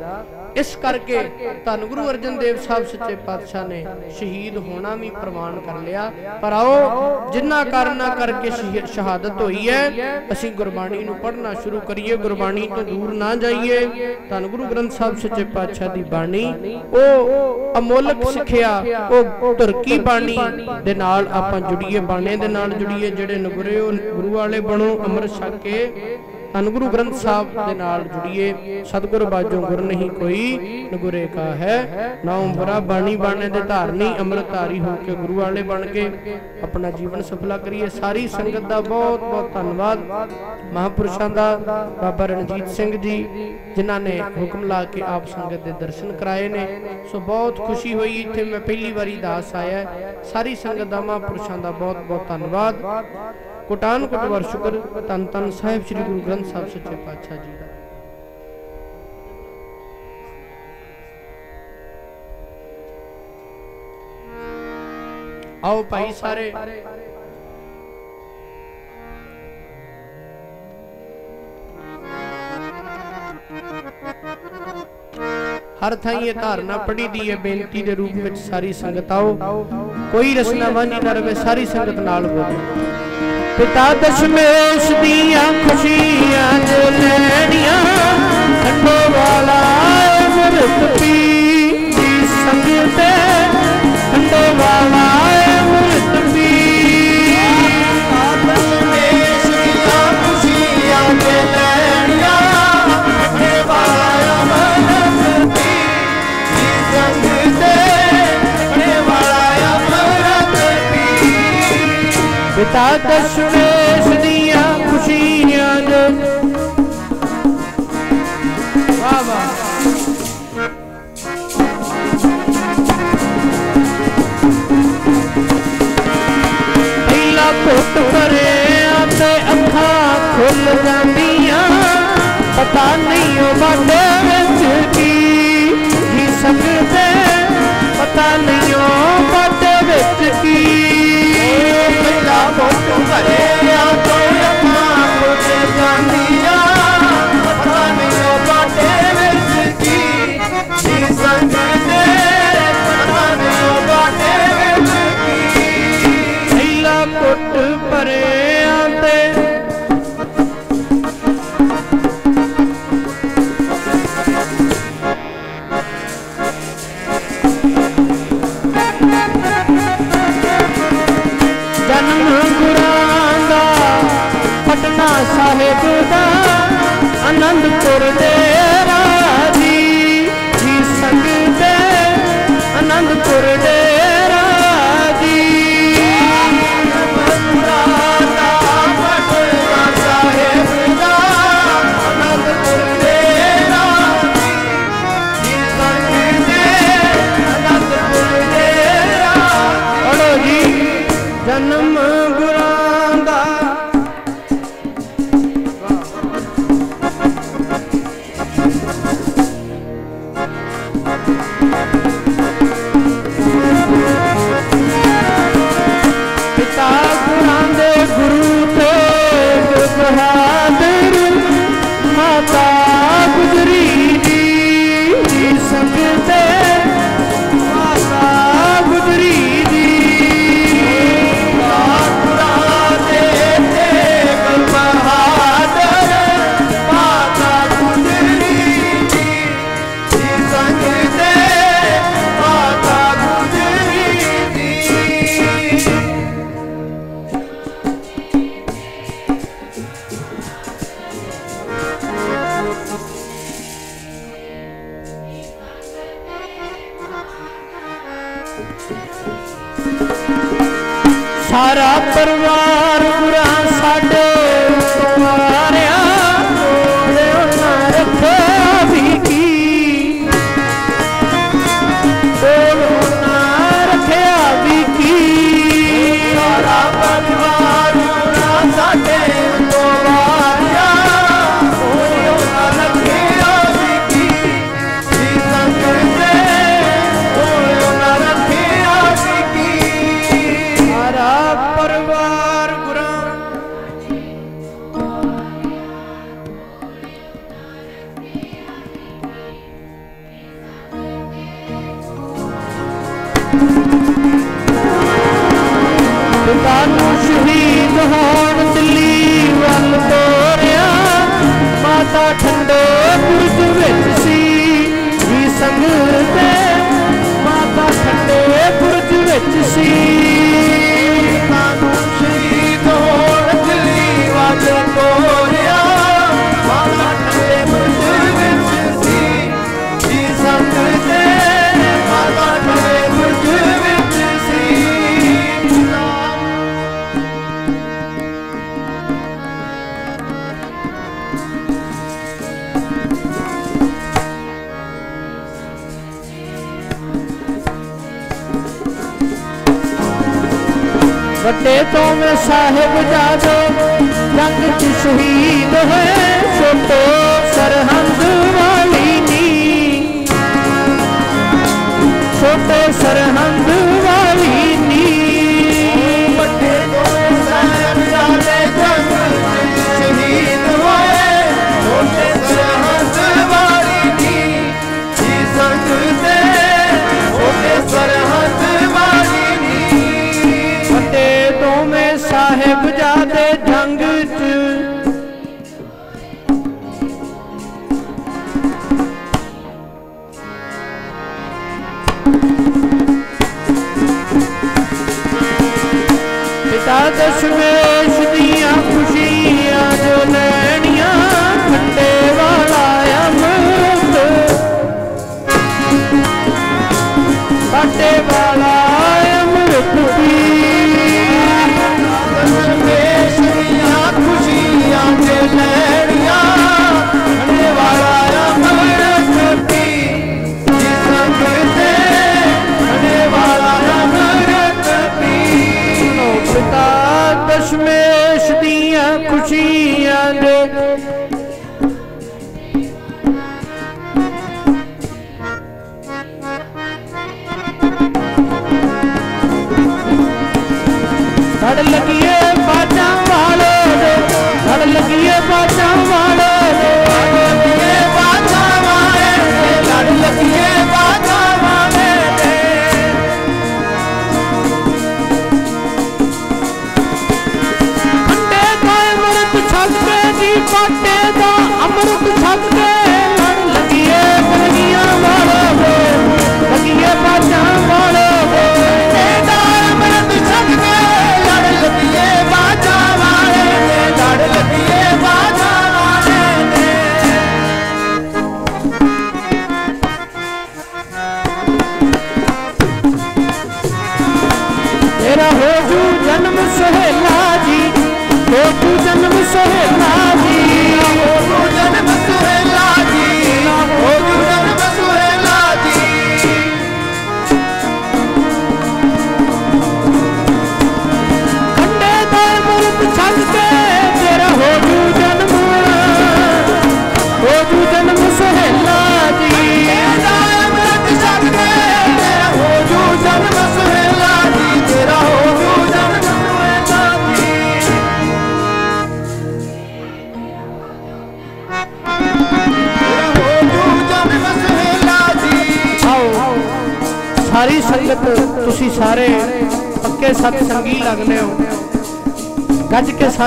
ਇਸ ਕਰਕੇ ਧੰਨ ਗੁਰੂ ਅਰਜਨ ਦੇਵ ਸਾਹਿਬ ਸੱਚੇ ਪਾਤਸ਼ਾਹ ਨੇ ਸ਼ਹੀਦ ਹੋਣਾ ਵੀ ਪ੍ਰਵਾਨ ਕਰ ਲਿਆ। ਪਰ ਆਓ, ਜਿੰਨਾ ਕਾਰਨਾ ਕਰਕੇ ਸ਼ਹਾਦਤ ਹੋਈ ਹੈ, ਅਸੀਂ ਗੁਰਬਾਣੀ ਨੂੰ ਪੜ੍ਹਨਾ ਸ਼ੁਰੂ ਕਰੀਏ। ਗੁਰਬਾਣੀ ਤੋਂ ਦੂਰ ਨਾ ਜਾਈਏ। ਧੰਨ ਗੁਰੂ ਗ੍ਰੰਥ ਸਾਹਿਬ ਸੱਚੇ ਪਾਤਸ਼ਾਹ ਦੀ ਬਾਣੀ। ਉਹ ਅਮੋਲਕ ਸਿੱਖਿਆ, ਉਹ ਤੁਰਕੀ ਬਾਣੀ ਦੇ ਨਾਲ ਆਪਾਂ ਜੁੜੀਏ, ਬਾਣੇ ਦੇ ਨਾਲ ਜੁੜੀਏ, ਜਿਹੜੇ ਨਗੁਰੇ ਉਹ ਗੁਰੂ ਵਾਲੇ ਬਣੋ, ਅੰਮ੍ਰਿਤ ਛਕ ਕੇ ਧੰਨ ਗੁਰੂ ਗ੍ਰੰਥ ਸਾਹਿਬ ਦੇ ਨਾਲ ਜੁੜੀਏ। ਸਤਿਗੁਰ ਬਾਝੋਂ ਗੁਰ ਨਹੀਂ ਕੋਈ ਨਗੁਰੇ ਕਾ ਹੈ ਨਾਮ ਬਰਾ ਬਾਣੀ ਬਾਣੇ ਦੇ ਧਾਰਨੀ ਅੰਮ੍ਰਿਤ ਹੋ ਕੇ ਗੁਰੂ ਵਾਲੇ ਬਣ ਕੇ ਆਪਣਾ ਜੀਵਨ ਸਫਲਾ ਕਰੀਏ। ਸਾਰੀ ਸੰਗਤ ਦਾ ਬਹੁਤ ਬਹੁਤ ਧੰਨਵਾਦ। ਮਹਾਪੁਰਸ਼ਾਂ ਦਾ ਬਾਬਾ ਰਣਜੀਤ ਸਿੰਘ ਜੀ, ਜਿਨ੍ਹਾਂ ਨੇ ਹੁਕਮ ਲਾ ਕੇ ਆਪ ਸੰਗਤ ਦੇ ਦਰਸ਼ਨ ਕਰਾਏ ਨੇ। ਸੋ ਬਹੁਤ ਖੁਸ਼ੀ ਹੋਈ ਇੱਥੇ ਮੈਂ ਪਹਿਲੀ ਵਾਰੀ ਦਾਸ ਆਇਆ। ਸਾਰੀ ਸੰਗਤ ਦਾ ਮਹਾਪੁਰਸ਼ਾਂ ਦਾ ਬਹੁਤ ਬਹੁਤ ਧੰਨਵਾਦ। ਕੋਟਾਨ ਕੋਟਵਰ ਸ਼ੁਕਰ ਤਨ ਤਨ ਸਾਹਿਬ ਸ੍ਰੀ ਗੁਰੂ ਗ੍ਰੰਥ ਸਾਹਿਬ ਸੱਚੇ ਪਾਤਸ਼ਾਹ ਜੀ ਦਾ। ਆਓ ਭਾਈ ਸਾਰੇ। ਹਰ ਥਾਂ ਇਹ ਧਾਰਨਾ ਪੜੀ ਦੀ ਹੈ ਬੇਨਤੀ ਦੇ ਰੂਪ ਵਿੱਚ ਸਾਰੀ ਸੰਗਤ ਆਓ। ਕੋਈ ਰਸਨਾ ਵਾਂਝੀ ਨਾ ਰਵੇ, ਸਾਰੀ ਸੰਗਤ ਨਾਲ ਬੋਲੇ। ਪਿਤਾ ਦਸ਼ਮੇਸ਼ ਦੀਆਂ ਖੁਸ਼ੀਆਂ ਜੋ ਲੈਣੀਆਂ ਠੰਡੋ ਵਾਲਾ ਅੰਮ੍ਰਿਤ ਪੀ ਦੀ ਸੰਗ ਤੇ ਠੰਡੋ ਵਾਲਾ ਪਿਤਾ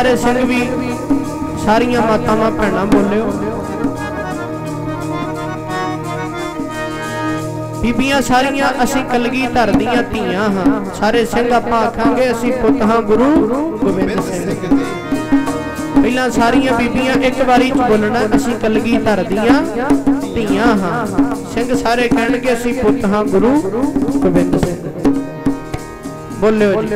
ਸਾਰੇ ਸਿੰਘ ਵੀ, ਸਾਰੀਆਂ ਮਾਤਾਵਾਂ ਭੈਣਾਂ ਬੋਲਿਓ। ਬੀਬੀਆਂ ਸਾਰੀਆਂ ਅਸੀਂ ਕਲਗੀ ਧਰ ਦੀਆਂ ਧੀਆਂ ਹਾਂ। ਸਾਰੇ ਸਿੰਘ ਆਪਾਂ ਆਖਾਂਗੇ, ਅਸੀਂ ਪੁੱਤ ਹਾਂ ਗੁਰੂ ਗੋਬਿੰਦ ਸਿੰਘ। ਦੇ ਪਹਿਲਾਂ ਸਾਰੀਆਂ ਬੀਬੀਆਂ ਇੱਕ ਵਾਰੀ ਚ ਬੋਲਣਾ, ਅਸੀਂ ਕਲਗੀ ਧਰ ਦੀਆਂ ਧੀਆਂ ਹਾਂ। ਸਿੰਘ ਸਾਰੇ ਕਹਿਣਗੇ, ਅਸੀਂ ਪੁੱਤ ਹਾਂ ਗੁਰੂ ਗੋਬਿੰਦ ਸਿੰਘ। ਬੋਲਿਓ ਜੀ।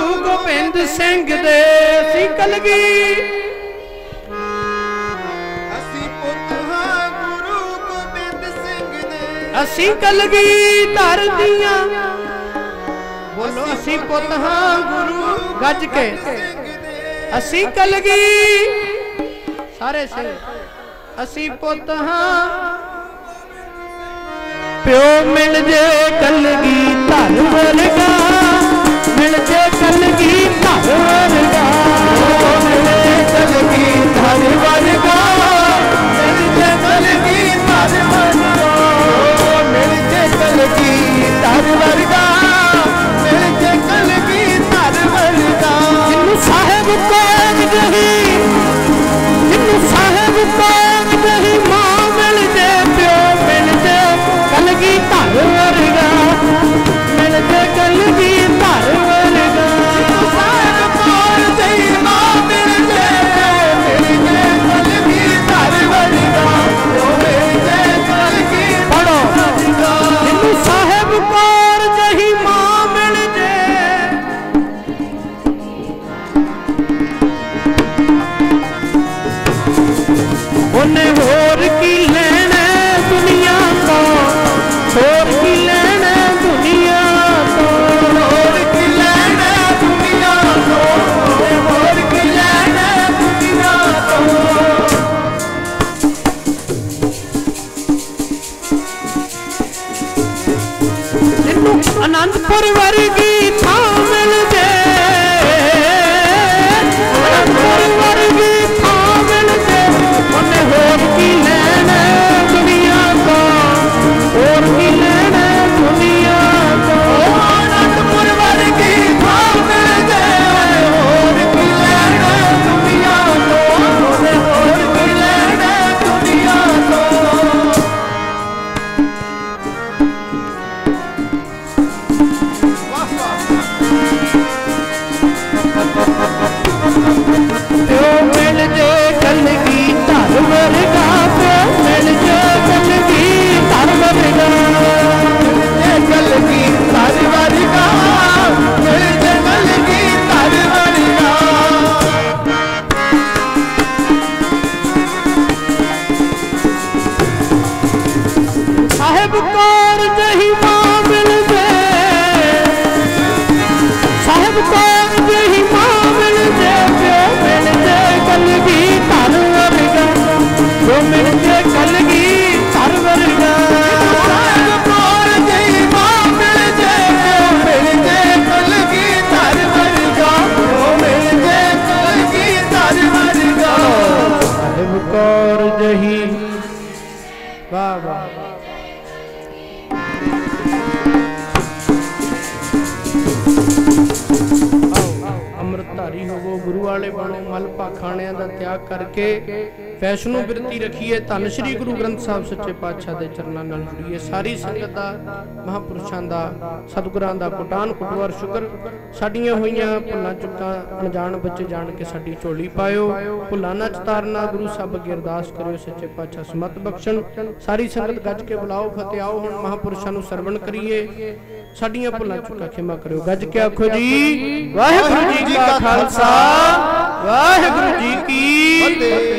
ਗੋਬਿੰਦ ਸਿੰਘ ਦੇ ਅਸੀਂ ਕਲਗੀ ਅਸੀਂ ਪੁੱਤ ਹਾਂ ਗੁਰੂ ਗੋਬਿੰਦ ਸਿੰਘ ਦੇ। ਅਸੀਂ ਕਲਗੀ ਧਰਦੀਆਂ ਬੋਲੋ ਅਸੀਂ ਪੁੱਤ ਹਾਂ ਗੁਰੂ ਗੱਜ ਕੇ। ਅਸੀਂ ਕਲਗੀ ਸਾਰੇ ਸਿੰਘ ਅਸੀਂ ਪੁੱਤ ਹਾਂ। ਪਿਓ ਮਿਲ ਜੇ ਕਲਗੀ ਧਰ ਵਰਗਾ। ਜੇ ਧੰਨ ਸ੍ਰੀ ਗੁਰੂ ਗ੍ਰੰਥ ਸਾਹਿਬ ਸੱਚੇ ਪਾਤਸ਼ਾਹ ਦੇ ਚਰਨਾਂ ਨਾਲ ਜੁੜੀਏ ਸਾਰੀ ਸੰਗਤ ਦਾ, ਮਹਾਪੁਰਸ਼ਾਂ ਦਾ, ਸਤਿਗੁਰਾਂ ਦਾ ਕੋਟਾਨ ਕੁਟਵਰ ਸ਼ੁਕਰ। ਸਾਡੀਆਂ ਹੋਈਆਂ ਭੁੱਲਾਂ, ਚੁੱਕਾਂ, ਅਣਜਾਣ ਬੱਚੇ ਜਾਣ ਕੇ ਸਾਡੀ ਝੋਲੀ ਪਾਇਓ। ਭੁੱਲਾਂ ਨਾ ਚਤਾਰਨਾ, ਗੁਰੂ ਸਾਹਿਬ ਅੱਗੇ ਅਰਦਾਸ ਕਰਿਓ, ਸੱਚੇ ਪਾਤਸ਼ਾਹ ਸਮਤ ਬਖਸ਼ਣ। ਸਾਰੀ ਸੰਗਤ ਗੱਜ ਕੇ ਬੁਲਾਓ, ਫਤਿਹ ਆਓ, ਹੁਣ ਮਹਾਪੁਰਸ਼ਾਂ ਨੂੰ ਸਰਵਣ ਕਰੀਏ। ਸਾਡੀਆਂ ਭੁੱਲਾਂ, ਚੁੱਕਾਂ ਖਿਮਾ ਕਰਿਓ। ਗੱਜ ਕੇ ਆਖੋ ਜੀ, ਵਾਹਿਗੁਰੂ ਜੀ ਕਾ ਖਾਲਸਾ, ਵਾਹਿਗੁਰੂ ਜੀ ਕੀ ਫਤਿਹ।